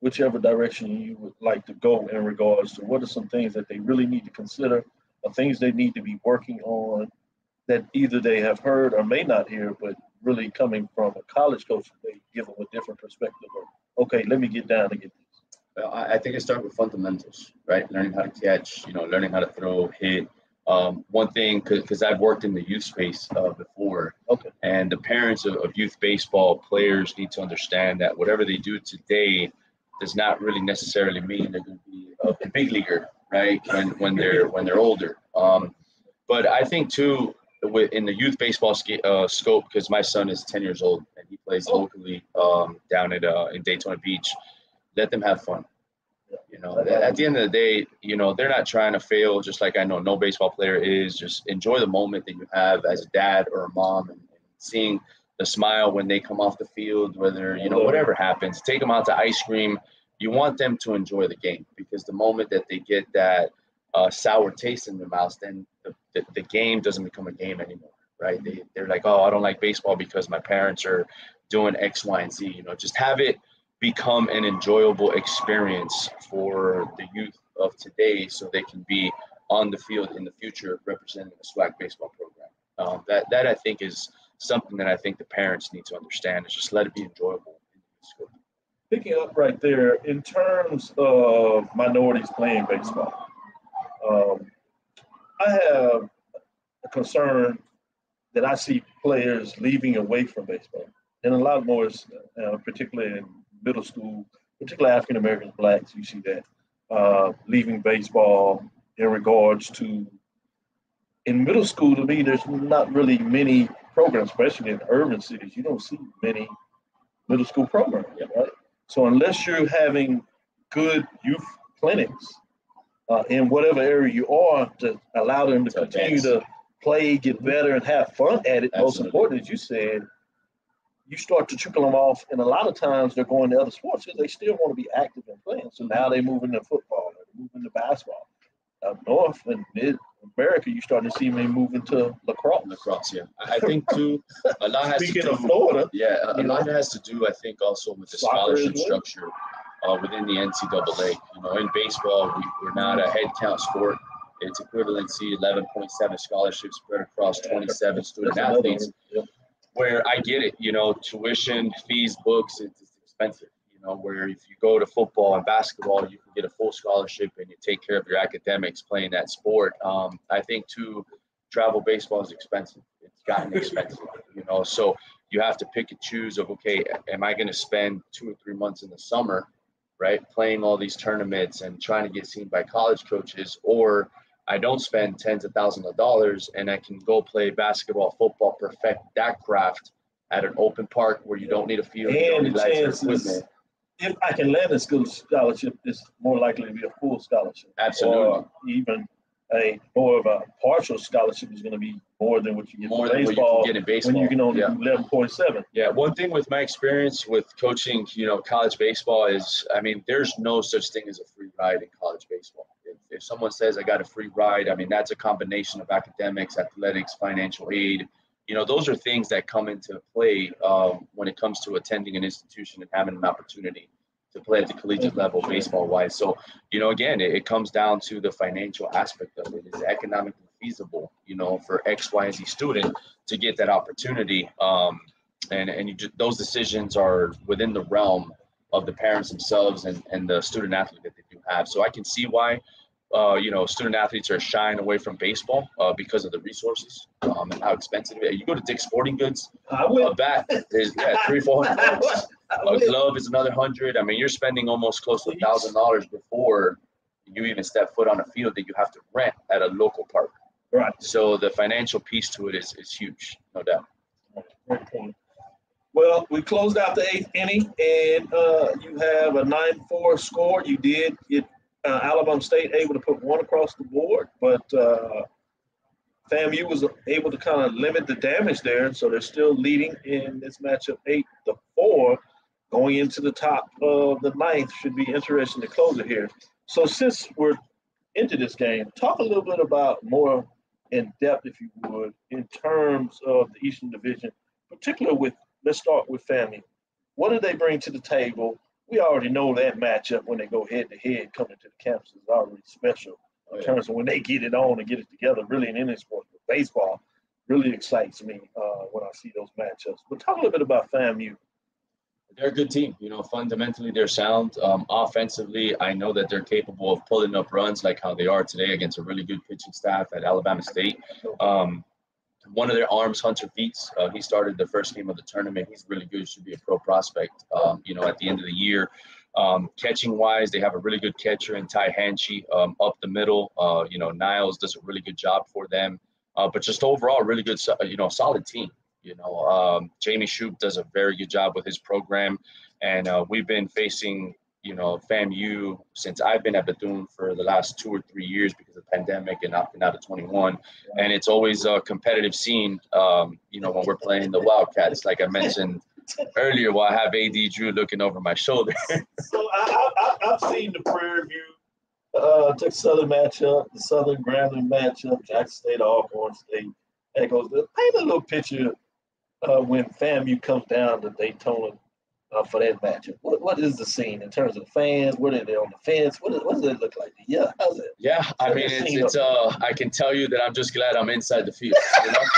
whichever direction you would like to go in regards to what are some things that they really need to consider, or things they need to be working on that either they have heard or may not hear, but really coming from a college coach, they give them a different perspective of, okay, let me get down and get this. Well, I, think it starts with fundamentals, right? Learning how to catch, you know, learning how to throw, hit. Um, one thing, because I've worked in the youth space uh, before, okay. and the parents of, of youth baseball players need to understand that whatever they do today does not really necessarily mean they're going to be a, big leaguer, right? When when they're when they're older. Um, but I think too, in the youth baseball sca- uh, scope, because my son is 10 years old and he plays locally um, down at uh, in Daytona Beach. Let them have fun. You know, at at the end of the day, you know, they're not trying to fail. Just like I know no baseball player is. Just enjoy the moment that you have as a dad or a mom, and, and seeing the smile when they come off the field, whether you know whatever happens. Take them out to ice cream. You want them to enjoy the game because the moment that they get that uh, sour taste in their mouth, then the, the, the game doesn't become a game anymore, right? They, they're like, oh, I don't like baseball because my parents are doing X, Y, and Z. You know, just have it become an enjoyable experience for the youth of today so they can be on the field in the future representing a SWAC baseball program. Um, that, that I think is something that I think the parents need to understand is just let it be enjoyable. In school. Picking up right there, in terms of minorities playing baseball, um, I have a concern that I see players leaving away from baseball, and a lot more, uh, particularly in middle school, particularly African Americans, blacks. You see that uh, leaving baseball in regards to in middle school. To me, there's not really many programs, especially in urban cities. You don't see many middle school programs, right? So unless you're having good youth clinics uh, in whatever area you are to allow them to continue to play, get better, and have fun at it. Most important, as you said, you start to trickle them off, and a lot of times they're going to other sports because they still want to be active and playing. So now they move into football, they move into basketball. Up north and mid America, you're starting to see me move into lacrosse. Lacrosse, yeah. I I think too, a lot has Speaking to do. of Florida, yeah, a, a you know. lot has to do, I think, also with the Soccer scholarship structure uh, within the NCAA. You know, in baseball, we, we're not a head count sport. It's equivalency 11.7 scholarships spread across 27 student athletes. Where I get it, you know, tuition, fees, books, it's, it's expensive. You know, where if you go to football and basketball, you can get a full scholarship and you take care of your academics playing that sport. Um, I think too, travel baseball is expensive. It's gotten expensive, you know. So you have to pick and choose of okay, am I going to spend two or three months in the summer, right, playing all these tournaments and trying to get seen by college coaches, or I don't spend tens of thousands of dollars and I can go play basketball, football, perfect that craft at an open park where you don't need a field, you don't And need the lights chances, equipment. If I can land a school scholarship, it's more likely to be a full scholarship. Absolutely. Or even a more of a partial scholarship is going to be more than what you get More in than what you can baseball, get in baseball, when you can only yeah. do eleven point seven. Yeah, one thing with my experience with coaching, you know, college baseball is, I mean, there's no such thing as a free ride in college baseball. If, if someone says I got a free ride, I mean, that's a combination of academics, athletics, financial aid. You know, those are things that come into play um, when it comes to attending an institution and having an opportunity to play at the collegiate level, baseball wise. So, you know, again, it, it comes down to the financial aspect of it. Is economically feasible, you know, for X, Y, and Z student to get that opportunity? Um, and and those decisions are within the realm of the parents themselves and, and the student athlete that they do have. So I can see why, uh, you know, student athletes are shying away from baseball uh, because of the resources um, and how expensive it is. You go to Dick's Sporting Goods, I will. a bat is yeah, three, four hundred bucks. A glove is another hundred. I mean, you're spending almost close to a thousand dollars before you even step foot on a field that you have to rent at a local park. Right. So the financial piece to it is is huge, no doubt. Point. Well, we closed out the eighth inning, and uh, you have a 9-4 score. You did get uh, Alabama State able to put one across the board, but uh, FAMU was able to kind of limit the damage there, so they're still leading in this matchup, eight to four, going into the top of the ninth. Should be interesting to close it here. So, since we're into this game, talk a little bit about more in depth, if you would, in terms of the Eastern Division, particularly with let's start with FAMU. What do they bring to the table? We already know that matchup when they go head to head coming to the campus is already special in terms of when they get it on and get it together. Really, in any sport, but baseball really excites me uh, when I see those matchups. But talk a little bit about FAMU. They're a good team. You know, fundamentally they're sound. Um, offensively, I know that they're capable of pulling up runs like how they are today against a really good pitching staff at Alabama State. Um, one of their arms, Hunter Beats, uh, he started the first game of the tournament. He's really good. Should be a pro prospect. Um, you know, at the end of the year, um, catching wise, they have a really good catcher in Ty Hanchi um, up the middle. Uh, you know, Niles does a really good job for them. Uh, but just overall, really good, you know, solid team. You know, um, Jamey Shouppe does a very good job with his program, and uh, we've been facing, you know, FAMU since I've been at Bethune for the last two or three years because of pandemic and opting out of 21. And it's always a competitive scene, um, you know, when we're playing the Wildcats, like I mentioned earlier, while I have AD Drew looking over my shoulder. so I, I've seen the Prairie View, uh, Texas Southern matchup, the Southern Grambling matchup, Jackson State, Alcorn State. And Echoes. Paint a little picture uh, when FAMU comes down to Daytona uh, for that matchup? What, what is the scene in terms of the fans? What are they on the fence? What, is, what does it look like? Yeah, how's it? Yeah, I mean, it's, it's uh, I can tell you that I'm just glad I'm inside the field. You know?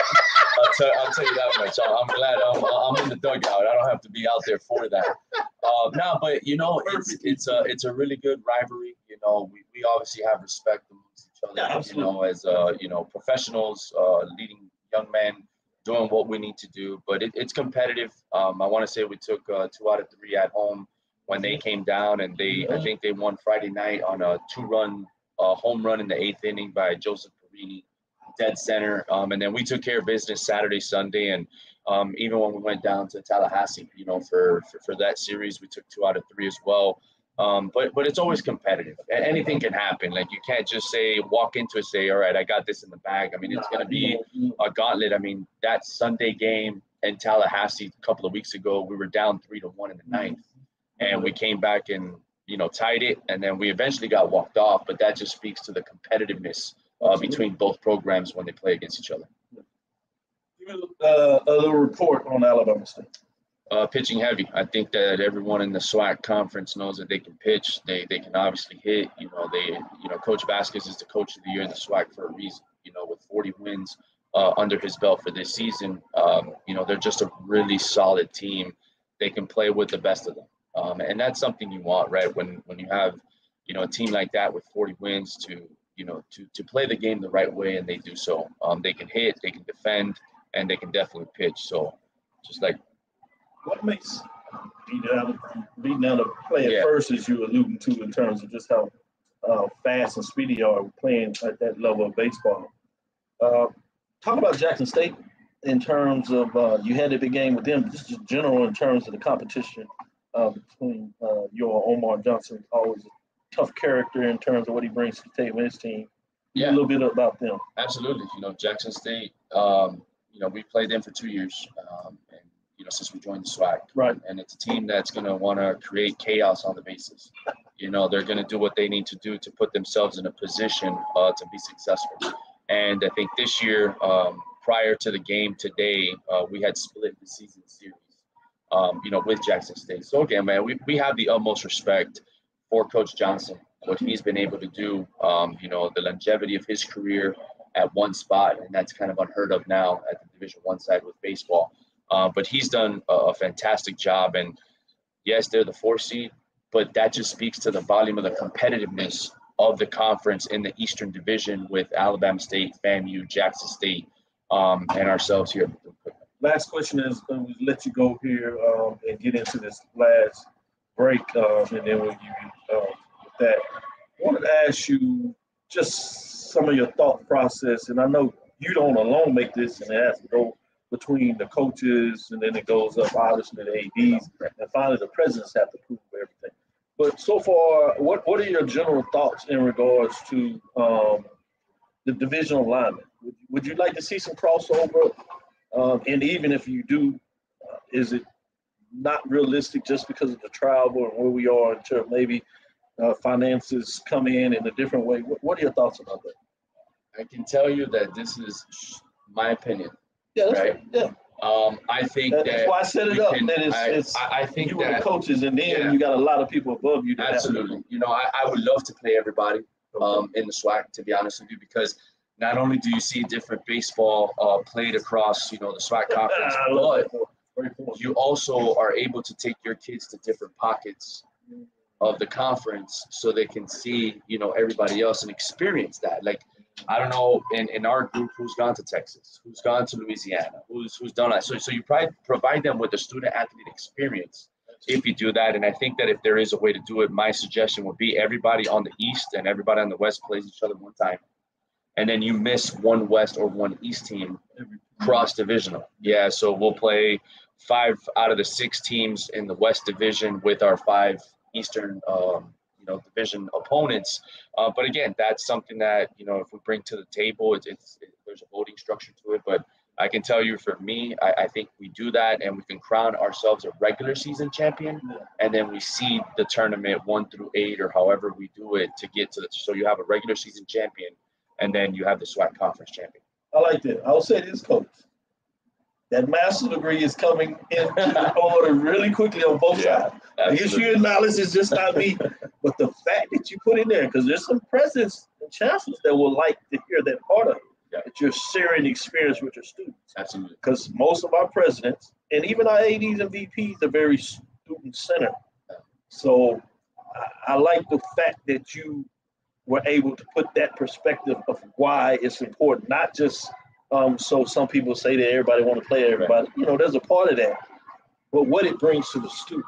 I'll, tell, I'll tell you that much. I'm I'm glad I'm, I'm in the dugout. I don't have to be out there for that. Uh, no, but you know, it's it's a it's a really good rivalry. You know, we, we obviously have respect amongst each other. Yeah, you know, as uh, you know, professionals, uh, leading young men, doing what we need to do. But it, it's competitive. Um, I want to say we took uh, two out of three at home when they came down, and they I think they won Friday night on a two-run uh, home run in the eighth inning by Joseph Perini, dead center. Um, and then we took care of business Saturday, Sunday, and um, even when we went down to Tallahassee, you know, for, for for that series, we took two out of three as well. Um, but but it's always competitive. Anything can happen. Like you can't just say walk into it, say, all right, I got this in the bag. I mean, it's going to be a gauntlet. I mean, that Sunday game in Tallahassee a couple of weeks ago, we were down three to one in the ninth, and we came back and you know tied it, and then we eventually got walked off. But that just speaks to the competitiveness uh, between both programs when they play against each other. Give me uh, a little report on Alabama State. Uh, pitching heavy. I think that everyone in the SWAC conference knows that they can pitch. They they can obviously hit. You know, they you know Coach Vazquez is the coach of the year in the SWAC for a reason. You know, with 40 wins uh, under his belt for this season, um, you know they're just a really solid team. They can play with the best of them, um, and that's something you want, right? When when you have you know a team like that with 40 wins to you know to to play the game the right way, and they do so. Um, they can hit, they can defend, and they can definitely pitch. So just like What makes beating down, beating down the play at Yeah. first, as you're alluding to, in terms of just how uh, fast and speedy you are playing at that level of baseball? Uh, talk about Jackson State in terms of uh, you had a big game with them, just in general in terms of the competition uh, between uh, your Omar Johnson, always a tough character in terms of what he brings to the table in his team. Yeah. A little bit about them. Absolutely. You know, Jackson State, um, you know, we played them for two years, um, and, you know, since we joined the SWAC. Right. And it's a team that's going to want to create chaos on the bases. You know, they're going to do what they need to do to put themselves in a position uh, to be successful. And I think this year, um, prior to the game today, uh, we had split the season series, um, you know, with Jackson State. So again, man, we, we have the utmost respect for Coach Johnson, what he's been able to do, um, you know, the longevity of his career at one spot, and that's kind of unheard of now at the Division One side with baseball. Uh, but he's done a, a fantastic job, and yes, they're the four seed, but that just speaks to the volume of the competitiveness of the conference in the Eastern Division with Alabama State, FAMU, Jackson State, um, and ourselves here. last question is going to let you go here um, and get into this last break, uh, and then we'll give you uh, that. I wanted to ask you just some of your thought process, and I know you don't alone make this, and it has between the coaches, and then it goes up obviously to the ads, and finally the presidents have to prove everything. But so far, what what are your general thoughts in regards to um, the divisional alignment? Would, would you like to see some crossover? Um, and even if you do, uh, is it not realistic just because of the travel and where we are in terms maybe uh, finances come in in a different way? What, what are your thoughts about that? I can tell you that this is my opinion. Yeah, that's right. Yeah. Um, I think That- that That's why I set it up. can- that it's, I, it's I, I think you that the coaches, and then yeah. you got a lot of people above you. That have to- Absolutely. You know, I, I would love to play everybody um, in the SWAC, to be honest with you, because not only do you see different baseball uh, played across, you know, the SWAC conference, but you also are able to take your kids to different pockets of the conference so they can see, you know, everybody else and experience that. Like, I don't know in, in our group who's gone to Texas, who's gone to Louisiana, who's who's done that. So so you probably provide them with a student athlete experience if you do that. And I think that if there is a way to do it, my suggestion would be everybody on the east and everybody on the west plays each other one time. And then you miss one west or one east team cross divisional. Yeah, so we'll play five out of the six teams in the west division with our five eastern um, you know division opponents. Uh, but again, that's something that you know if we bring to the table, it's, it's it, there's a voting structure to it. But I can tell you, for me, I, I think we do that, and we can crown ourselves a regular season champion, and then we seed the tournament one through eight or however we do it to get to the. So you have a regular season champion, and then you have the SWAC conference champion. I like that. I'll say this, coach. That master's degree is coming into order really quickly on both sides. I guess you acknowledge it's just not me, but the fact that you put in there, because there's some presidents and chancellors that will like to hear that part of it, that you're sharing experience with your students. Absolutely. Because most of our presidents and even our ADs and VPs are very student centered. So I, I like the fact that you were able to put that perspective of why it's important, not just um, so some people say that everybody want to play everybody. You know, there's a part of that, but what it brings to the student.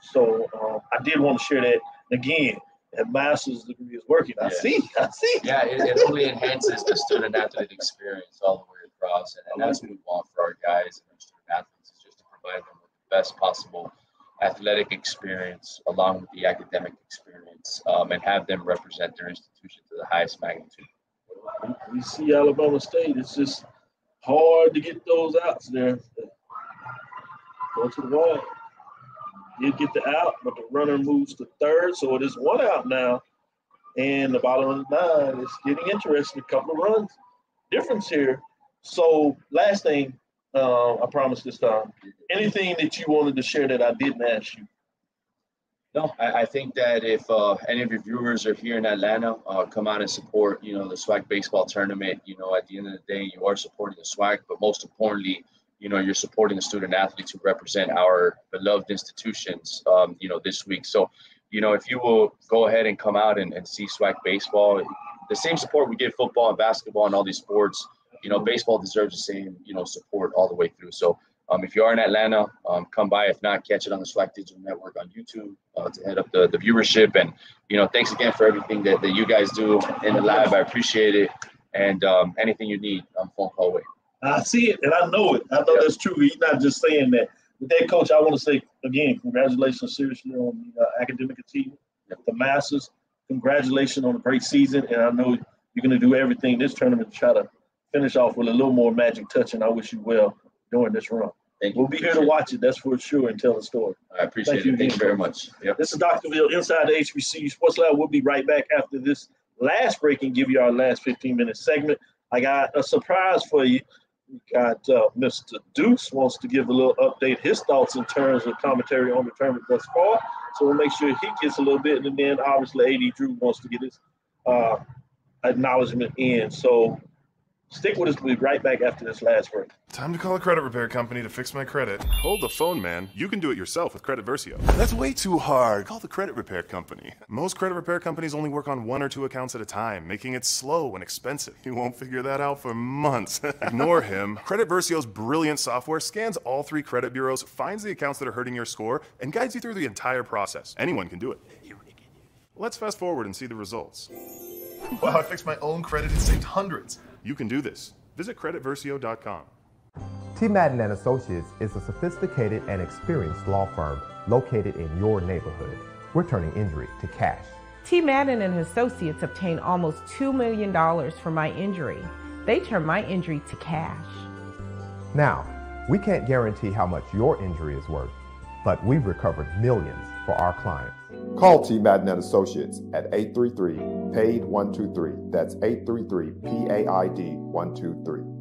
So um, I did want to share that. Again, that master's degree is working. I Yeah. see. I see. Yeah, it, it only enhances the student athlete experience all the way across, and, and that's what we want for our guys and our student athletes is just to provide them with the best possible athletic experience along with the academic experience, um, and have them represent their institution to the highest magnitude. We see Alabama State. It's just hard to get those outs there. Go to the wall. You get the out, but the runner moves to third, so it is one out now. And the bottom of the nine is getting interesting. A couple of runs difference here. So last thing, uh, I promise this time. Anything that you wanted to share that I didn't ask you? No, I, I think that if uh, any of your viewers are here in Atlanta, uh, come out and support, you know, the SWAC baseball tournament. You know, at the end of the day, you are supporting the SWAC, but most importantly, you know, you're supporting the student athletes who represent our beloved institutions, um, you know, this week. So, you know, if you will go ahead and come out and, and see SWAC baseball, the same support we give football and basketball and all these sports, you know, baseball deserves the same, you know, support all the way through. So, um, if you are in Atlanta, um, come by. If not, catch it on the SWAC Digital Network on YouTube uh, to head up the, the viewership. And, you know, thanks again for everything that, that you guys do in the live. I appreciate it. And um, anything you need, I'm phone call away. I see it and I know it. I know that's true. He's not just saying that. With that, coach, I want to say again, congratulations seriously on the uh, academic achievement, the Masters. Congratulations on a great season, and I know you're going to do everything this tournament to try to finish off with a little more magic touch. And I wish you well during this run. Thank We'll be here to watch it. That's for sure and tell the story. I appreciate it. Thank again, you very much. Yep. This is Dr. Ville inside the HBCU Sports Lab. We'll be right back after this last break and give you our last 15 minute segment. I got a surprise for you. We got uh, Mr. Deuce wants to give a little update, his thoughts in terms of commentary on the tournament thus far. So we'll make sure he gets a little bit, and then obviously AD Drew wants to get his uh, acknowledgement in. So Stick with us. We'll be right back after this last break. Time to call a credit repair company to fix my credit. Hold the phone, man. You can do it yourself with Credit Versio. That's way too hard. Call the credit repair company. Most credit repair companies only work on one or two accounts at a time, making it slow and expensive. You won't figure that out for months. Ignore him. Credit Versio's brilliant software scans all three credit bureaus, finds the accounts that are hurting your score, and guides you through the entire process. Anyone can do it. Let's fast forward and see the results. Wow, I fixed my own credit and saved hundreds. You can do this. Visit creditversio.com. T. Madden and Associates is a sophisticated and experienced law firm located in your neighborhood. We're turning injury to cash. T. Madden and Associates obtained almost $2 million for my injury. They turned my injury to cash. Now, we can't guarantee how much your injury is worth, but we've recovered millions for our clients. Call T. And Associates at 833 PAID 123. That's 833 PAID 123.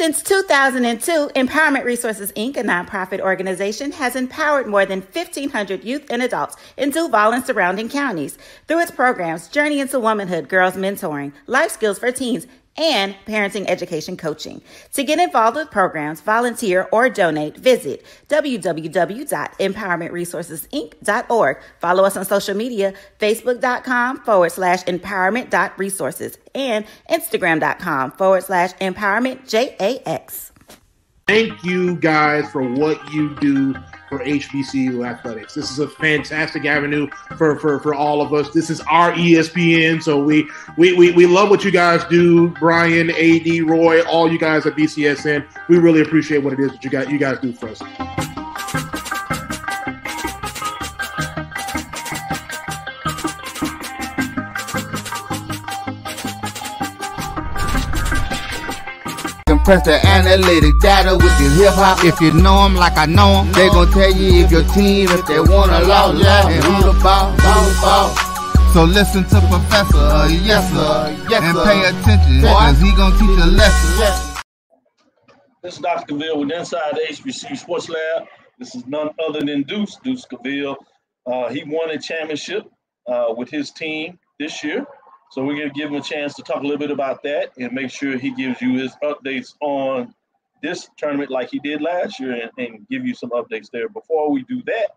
Since 2002, Empowerment Resources Inc., a nonprofit organization, has empowered more than 1,500 youth and adults in Duval and surrounding counties through its programs Journey into Womanhood, Girls Mentoring, Life Skills for Teens, and parenting education coaching. To get involved with programs, volunteer, or donate, visit www.empowermentresourcesinc.org. Follow us on social media, facebook.com forward slash empowerment.resources and instagram.com forward slash empowerment JAX. Thank you guys for what you do for HBCU athletics. This is a fantastic avenue for, for, for all of us. This is our ESPN. So we, we, we, we love what you guys do. Brian, AD, Roy, all you guys at BCSN. We really appreciate what it is that you got you guys do for us. Compress the analytic data with your hip hop. If you know them like I know them, they gon' tell you if your team, if they wanna lose, and who the ball, ball, ball. So listen to Professor, uh, yes sir, yes, and pay attention, cause he gon' teach a lesson. This is Dr. Cavil with Inside the HBCU Sports Lab. This is none other than Deuce, Deuce Cavil. Uh, he won a championship uh, with his team this year. So we're going to give him a chance to talk a little bit about that and make sure he gives you his updates on this tournament like he did last year and, and give you some updates there. Before we do that,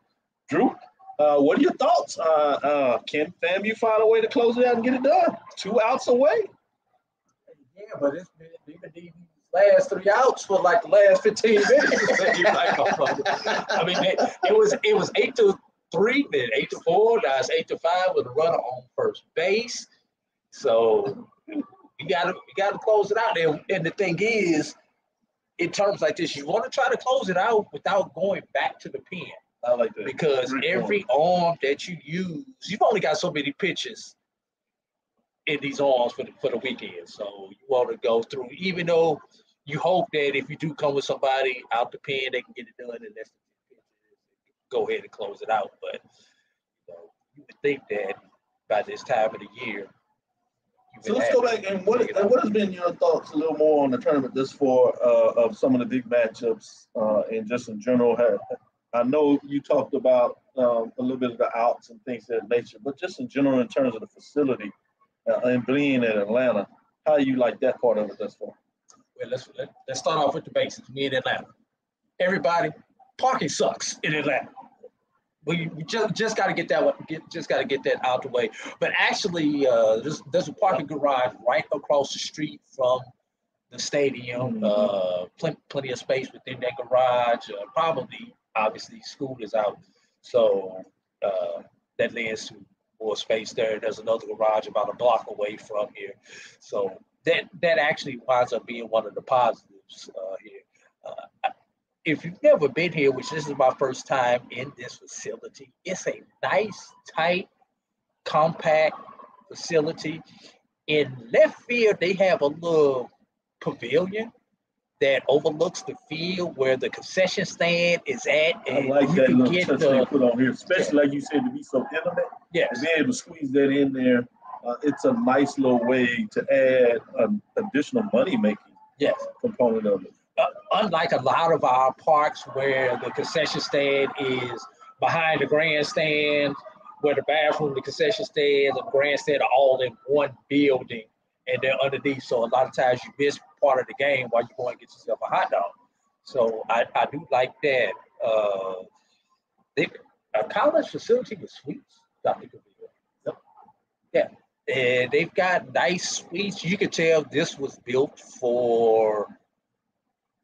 Drew, uh, what are your thoughts? Uh, uh, can FAMU find a way to close it out and get it done? Two outs away? Yeah, but it's been even these last three outs for like the last 15 minutes. Like, oh, I mean, it, it was it was eight to three, then eight to four, now it's eight to five with a runner on first base. So you gotta you gotta close it out. And, and the thing is, in terms like this, you want to try to close it out without going back to the pen. I like that. Because Great every arm that you use, you've only got so many pitches in these arms for the, for the weekend. So you want to go through, even though you hope that if you do come with somebody out the pen, they can get it done and that's go ahead and close it out. But you, know, you would think that by this time of the year, So let's go back and what and what has been your thoughts a little more on the tournament this far uh, of some of the big matchups uh, and just in general? Have, I know you talked about um, a little bit of the outs and things of that nature, but just in general in terms of the facility uh, and being in Atlanta, how do you like that part of it thus far? Well, let's let, let's start off with the basics. We in Atlanta. Everybody, parking sucks in Atlanta. We, just just got to get that one, get just got to get that out the way. But actually, uh, there's there's a parking garage right across the street from the stadium. Uh, plenty plenty of space within that garage. Uh, probably, obviously, school is out, so uh, that lends to more space there. There's another garage about a block away from here, so that that actually winds up being one of the positives uh, here. If you've never been here, which this is my first time in this facility, it's a nice, tight, compact facility. In left field, they have a little pavilion that overlooks the field where the concession stand is at, I like that little touch they put on here, especially like you said to be so intimate. Yes. To be able to squeeze that in there, uh, it's a nice little way to add an additional money making yes. component of it. Uh, unlike a lot of our parks where the concession stand is behind the grandstand where the bathroom, the concession stand, and grandstand are all in one building, and they're underneath. So a lot of times you miss part of the game while you go and get yourself a hot dog. So I, I do like that. Uh, they, a college facility with suites, Dr. Gabriel. Yeah, and they've got nice suites. You can tell this was built for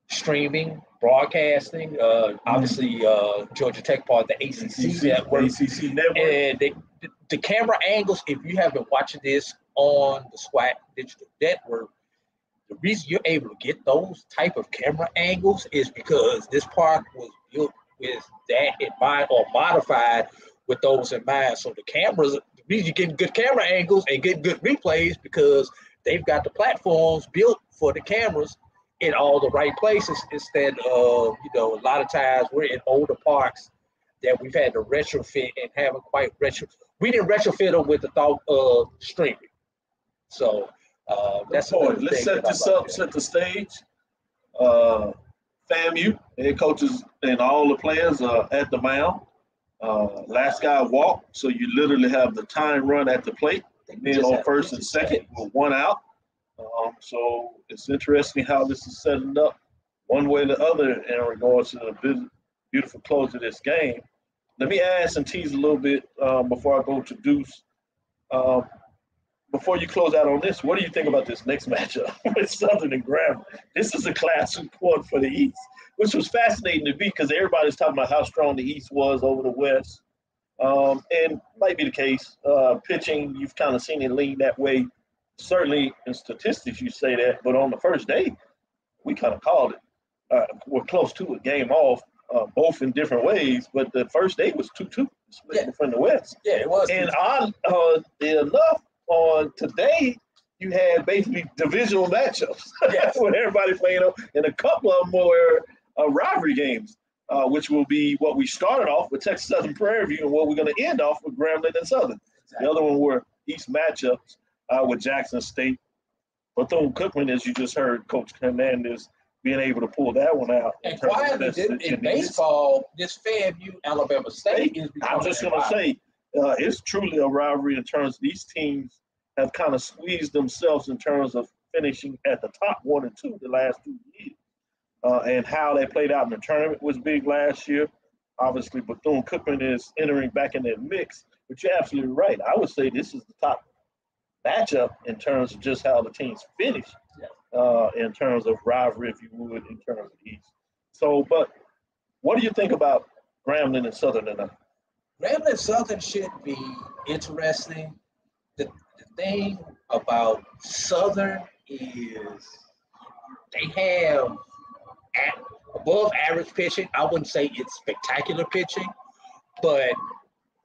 streaming, broadcasting. Uh, obviously, uh, Georgia Tech part of the ACC network. ACC network. And they, the, the camera angles, if you have been watching this on the SWAC digital network, the reason you're able to get those type of camera angles is because this park was built with that in mind or modified with those in mind. So the cameras, the reason you're getting good camera angles and getting good replays because they've got the platforms built for the cameras in all the right places instead of, you know, a lot of times we're in older parks that we've had to retrofit and haven't quite retro. We didn't retrofit them with the thought of streaming. So uh, that's another let's set this up, set the stage. Uh, FAMU, head coaches and all the players are at the mound. Uh, last guy walk, so you literally have the time run at the plate, just on first and second with one out. Um, so it's interesting how this is setting up one way or the other in regards to the beautiful close of this game. Let me ask and tease a little bit um, before I go to Deuce. Um, before you close out on this, what do you think about this next matchup with Southern and Grambling? This is a classic one for the East, which was fascinating to me because everybody's talking about how strong the East was over the West. Um, and might be the case. Uh, pitching, you've kind of seen it lean that way. Certainly in statistics, you say that, but on the first day, we kind of called it. Uh, we're close to a game off, uh, both in different ways, but the first day was 2 2 split from the West. Yeah, it was. And odd uh, enough, on today, you had basically divisional matchups with everybody playing up, and a couple of them were uh, rivalry games, uh, which will be what we started off with Texas Southern Prairie View and what we're going to end off with Grambling and Southern. The other one were East matchups uh, with Jackson State. Bethune Cookman, as you just heard, Coach Hernandez being able to pull that one out. And quietly, this- in, in in the East. baseball, this FAMU Alabama State is I'm just going to say uh, it's truly a rivalry in terms of these teams have kind of squeezed themselves in terms of finishing at the top one and two the last two years. Uh, and how they played out in the tournament was big last year. Obviously, Bethune Cookman is entering back in that mix, but you're absolutely right. I would say this is the top matchup in terms of just how the teams finish, uh, in terms of rivalry, if you would, in terms of East. So, but what do you think about Grambling and Southern tonight? Grambling Southern should be interesting. The, the thing about Southern is they have at, above average pitching. I wouldn't say it's spectacular pitching, but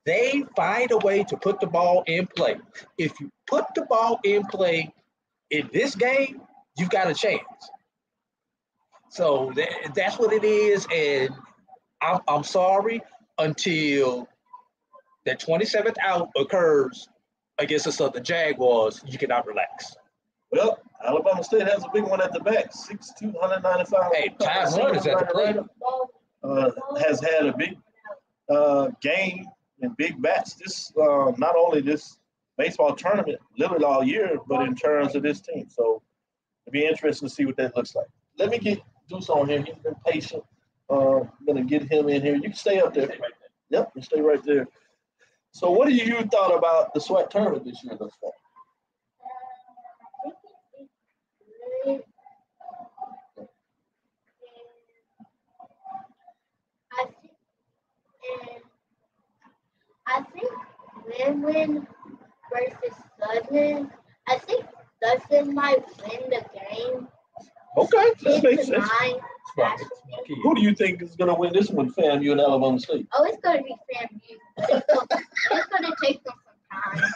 they find a way to put the ball in play. If you put the ball in play in this game, you've got a chance. So that, that's what it is. And I'm, I'm sorry until that 27th out occurs against the Southern Jaguars, you cannot relax. Well, Alabama State has a big one at the back, 6'2", 195. Hey, Ty Hunt is at the plate. Uh, has had a big uh, game and big bats. This uh, not only this baseball tournament, literally all year, but in terms of this team. So it'd be interesting to see what that looks like. Let me get Deuce on here. He's been patient. Uh, I'm gonna get him in here. You can stay up there. Yep, you stay right there. So, what do you thought about the SWAC tournament this year thus far? I think, and I think Grambling versus Southern. I think Southern might win the game. Okay, that makes sense. nine. Who do you think is gonna win this one, FAMU and Alabama State? Oh, it's gonna be FAMU. It's gonna, it's gonna take them some time.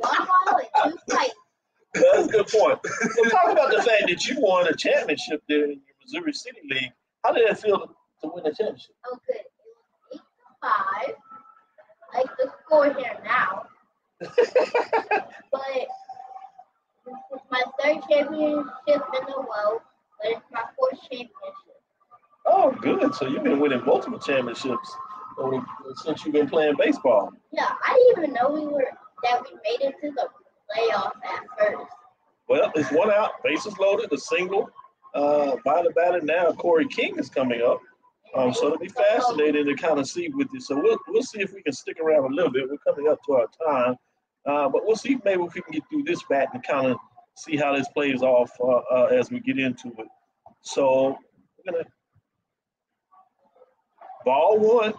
One ball and two strikes. That's a good point. So talk about the fact that you won a championship there in your Missouri City League. How did that feel to, to win a championship? Oh, good. It was eight to five, like the score here now. but it's my third championship in a row, but it's my fourth championship. Oh, good. So you've been winning multiple championships since you've been playing baseball. Yeah, I didn't even know we were that we made it to the playoffs at first. Well, it's one out, bases loaded, a single. Uh, by the batter now, Corey King is coming up. Um, so it'll be fascinating to kind of see with you. So we'll, we'll see if we can stick around a little bit. We're coming up to our time, uh, but we'll see maybe if we can get through this bat and kind of see how this plays off uh, uh, as we get into it. So we're gonna ball one.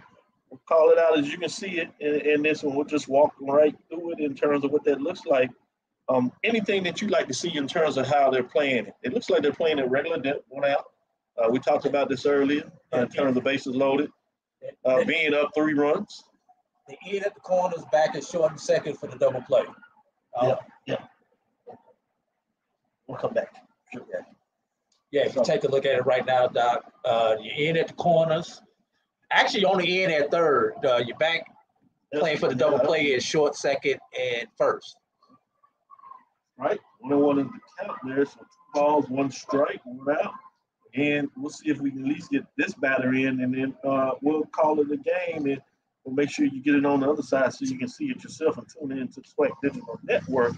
We'll call it out as you can see it in, in this one. We'll just walk right through it in terms of what that looks like. Um, anything that you like to see in terms of how they're playing it. It looks like they're playing it regular one out. Uh, we talked about this earlier uh, in terms of bases loaded, uh, being up three runs. The in at the corners, back at short and second for the double play. Uh, yeah, yeah. We'll come back. Sure. Yeah. Yeah, if you take a look at it right now, Doc, uh, you're in at the corners. Actually, you're only in at third. Uh, you're back playing for the double play is short, second, and first. Right? Only one in the count there. So two balls, one strike, one out. And we'll see if we can at least get this batter in, and then uh, we'll call it a game, and we'll make sure you get it on the other side so you can see it yourself and tune in to the SWAC Digital Network.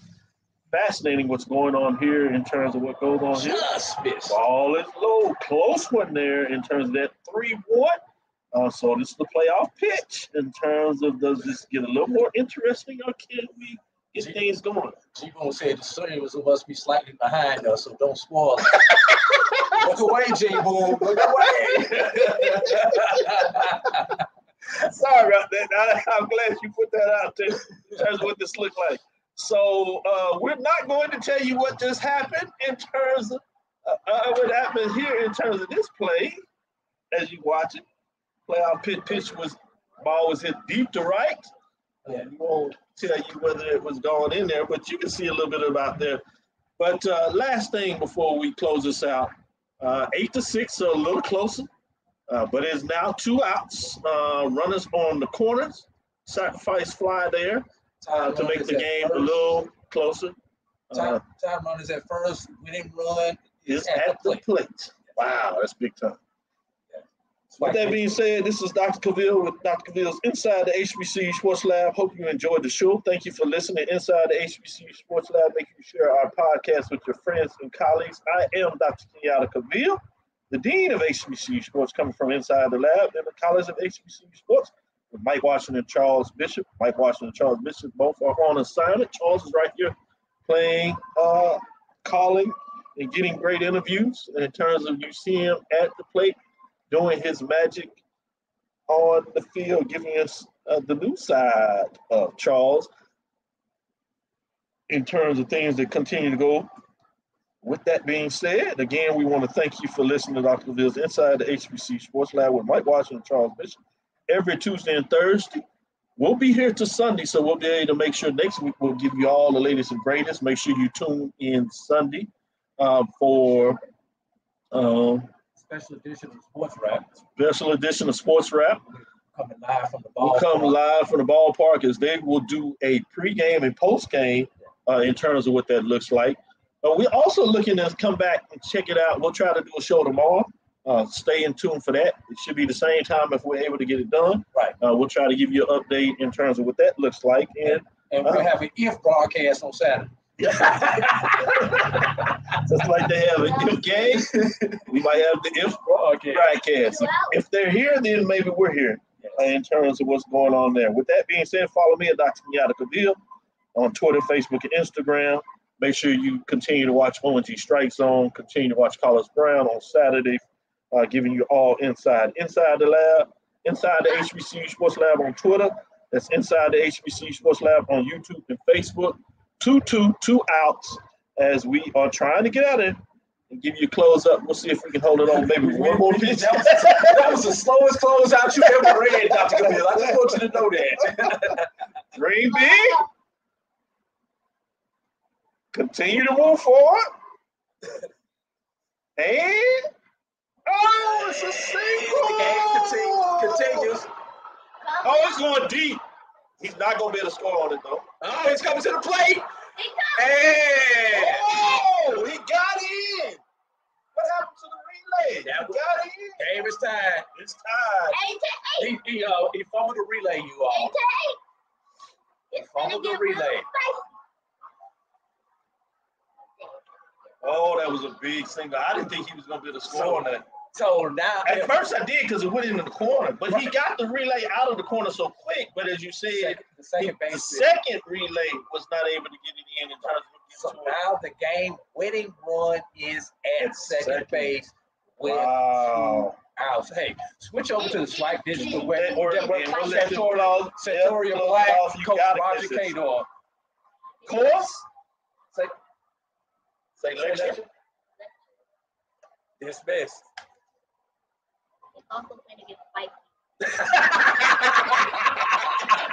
Fascinating what's going on here in terms of what goes on here. Just missed. Ball is low, close one there in terms of that three-one. Uh, so this is the playoff pitch in terms of does this get a little more interesting or can we get things going? G-Bone said the Sooners must be slightly behind us, so don't spoil it. Look away, J-Boom. Look away. Sorry about that. I, I'm glad you put that out there of what this looked like. So uh, we're not going to tell you what just happened in terms of uh, uh, what happened here in terms of this play as you watch it. Playoff pitch, pitch was ball was hit deep to right. And we won't tell you whether it was going in there, but you can see a little bit about there. But uh, last thing before we close this out, uh, eight to six, so a little closer. Uh, but it's now two outs. Uh, runners on the corners. Sacrifice fly there uh, to make the game a little closer. Uh, Time, time runners at first. We didn't run. is at the plate. Wow, that's big time. With that being said, this is Dr. Cavil with Dr. Cavil's Inside the HBCU Sports Lab. Hope you enjoyed the show. Thank you for listening. Inside the HBCU Sports Lab, make sure you share our podcast with your friends and colleagues. I am Dr. Kenyatta Cavil, the Dean of HBCU Sports, coming from inside the lab in the College of HBCU Sports with Mike Washington and Charles Bishop. Mike Washington and Charles Bishop both are on assignment. Charles is right here playing, uh, calling, and getting great interviews. And in terms of you see him at the plate, doing his magic on the field, giving us uh, the new side of Charles in terms of things that continue to go. With that being said, again, we want to thank you for listening to Dr. Ville's Inside the HBC Sports Lab with Mike Washington and Charles Bishop every Tuesday and Thursday. We'll be here to Sunday, so we'll be able to make sure next week we'll give you all the latest and greatest. Make sure you tune in Sunday uh, for um, Special edition of Sports Rap. special edition of Sports Rap. Coming live from the We'll come live from the ballpark as they will do a pregame and postgame uh, in terms of what that looks like. But we're also looking to come back and check it out. We'll try to do a show tomorrow. Uh, stay in tune for that. It should be the same time if we're able to get it done. Right. Uh, we'll try to give you an update in terms of what that looks like. And, And we'll uh, have an if broadcast on Saturday. Just like they have an if game, we might have the if broadcast. If they're here, then maybe we're here uh, in terms of what's going on there. With that being said, follow me at Dr. Kenyatta Cavil on Twitter, Facebook, and Instagram. Make sure you continue to watch ONG Strike Zone. Continue to watch Carlos Brown on Saturday, uh, giving you all inside inside the lab, inside the HBCU Sports Lab on Twitter. That's inside the HBCU Sports Lab on YouTube and Facebook. Two, two, two outs as we are trying to get out of it and give you a close up. We'll see if we can hold it on maybe one more pitch. That was, that was the slowest closeout you ever read, Dr. Cavil. I just want you to know that. Dream big. Continue to move forward. And oh, it's a single. Continues. Oh, it's going deep. He's not going to be able to score on it though. Oh, he's coming to the plate. Hey! Oh, he got in. What happened to the relay. That was- got it in. Game is tied. It's tied. Eight to eight. He, he, uh, he fumbled the relay, you Eight all. to eight. He fumbled the relay. Oh, that was a big single. I didn't think he was gonna be able to score on that. So now, At first I did because it went into the corner, but he got the relay out of the corner so quick. But as you said, Second- the second the second relay was not able to get it in in terms of So to it. now the game winning run is at second, second. base with Wow. two outs. Hey, switch over to the SWAC Digital web. Or- web- and we'll let them Santoria, close- Santoria yeah, close Black, Coach Roger. Cador. Course? Say, Say lecture. dismissed. It's also going to get spicy.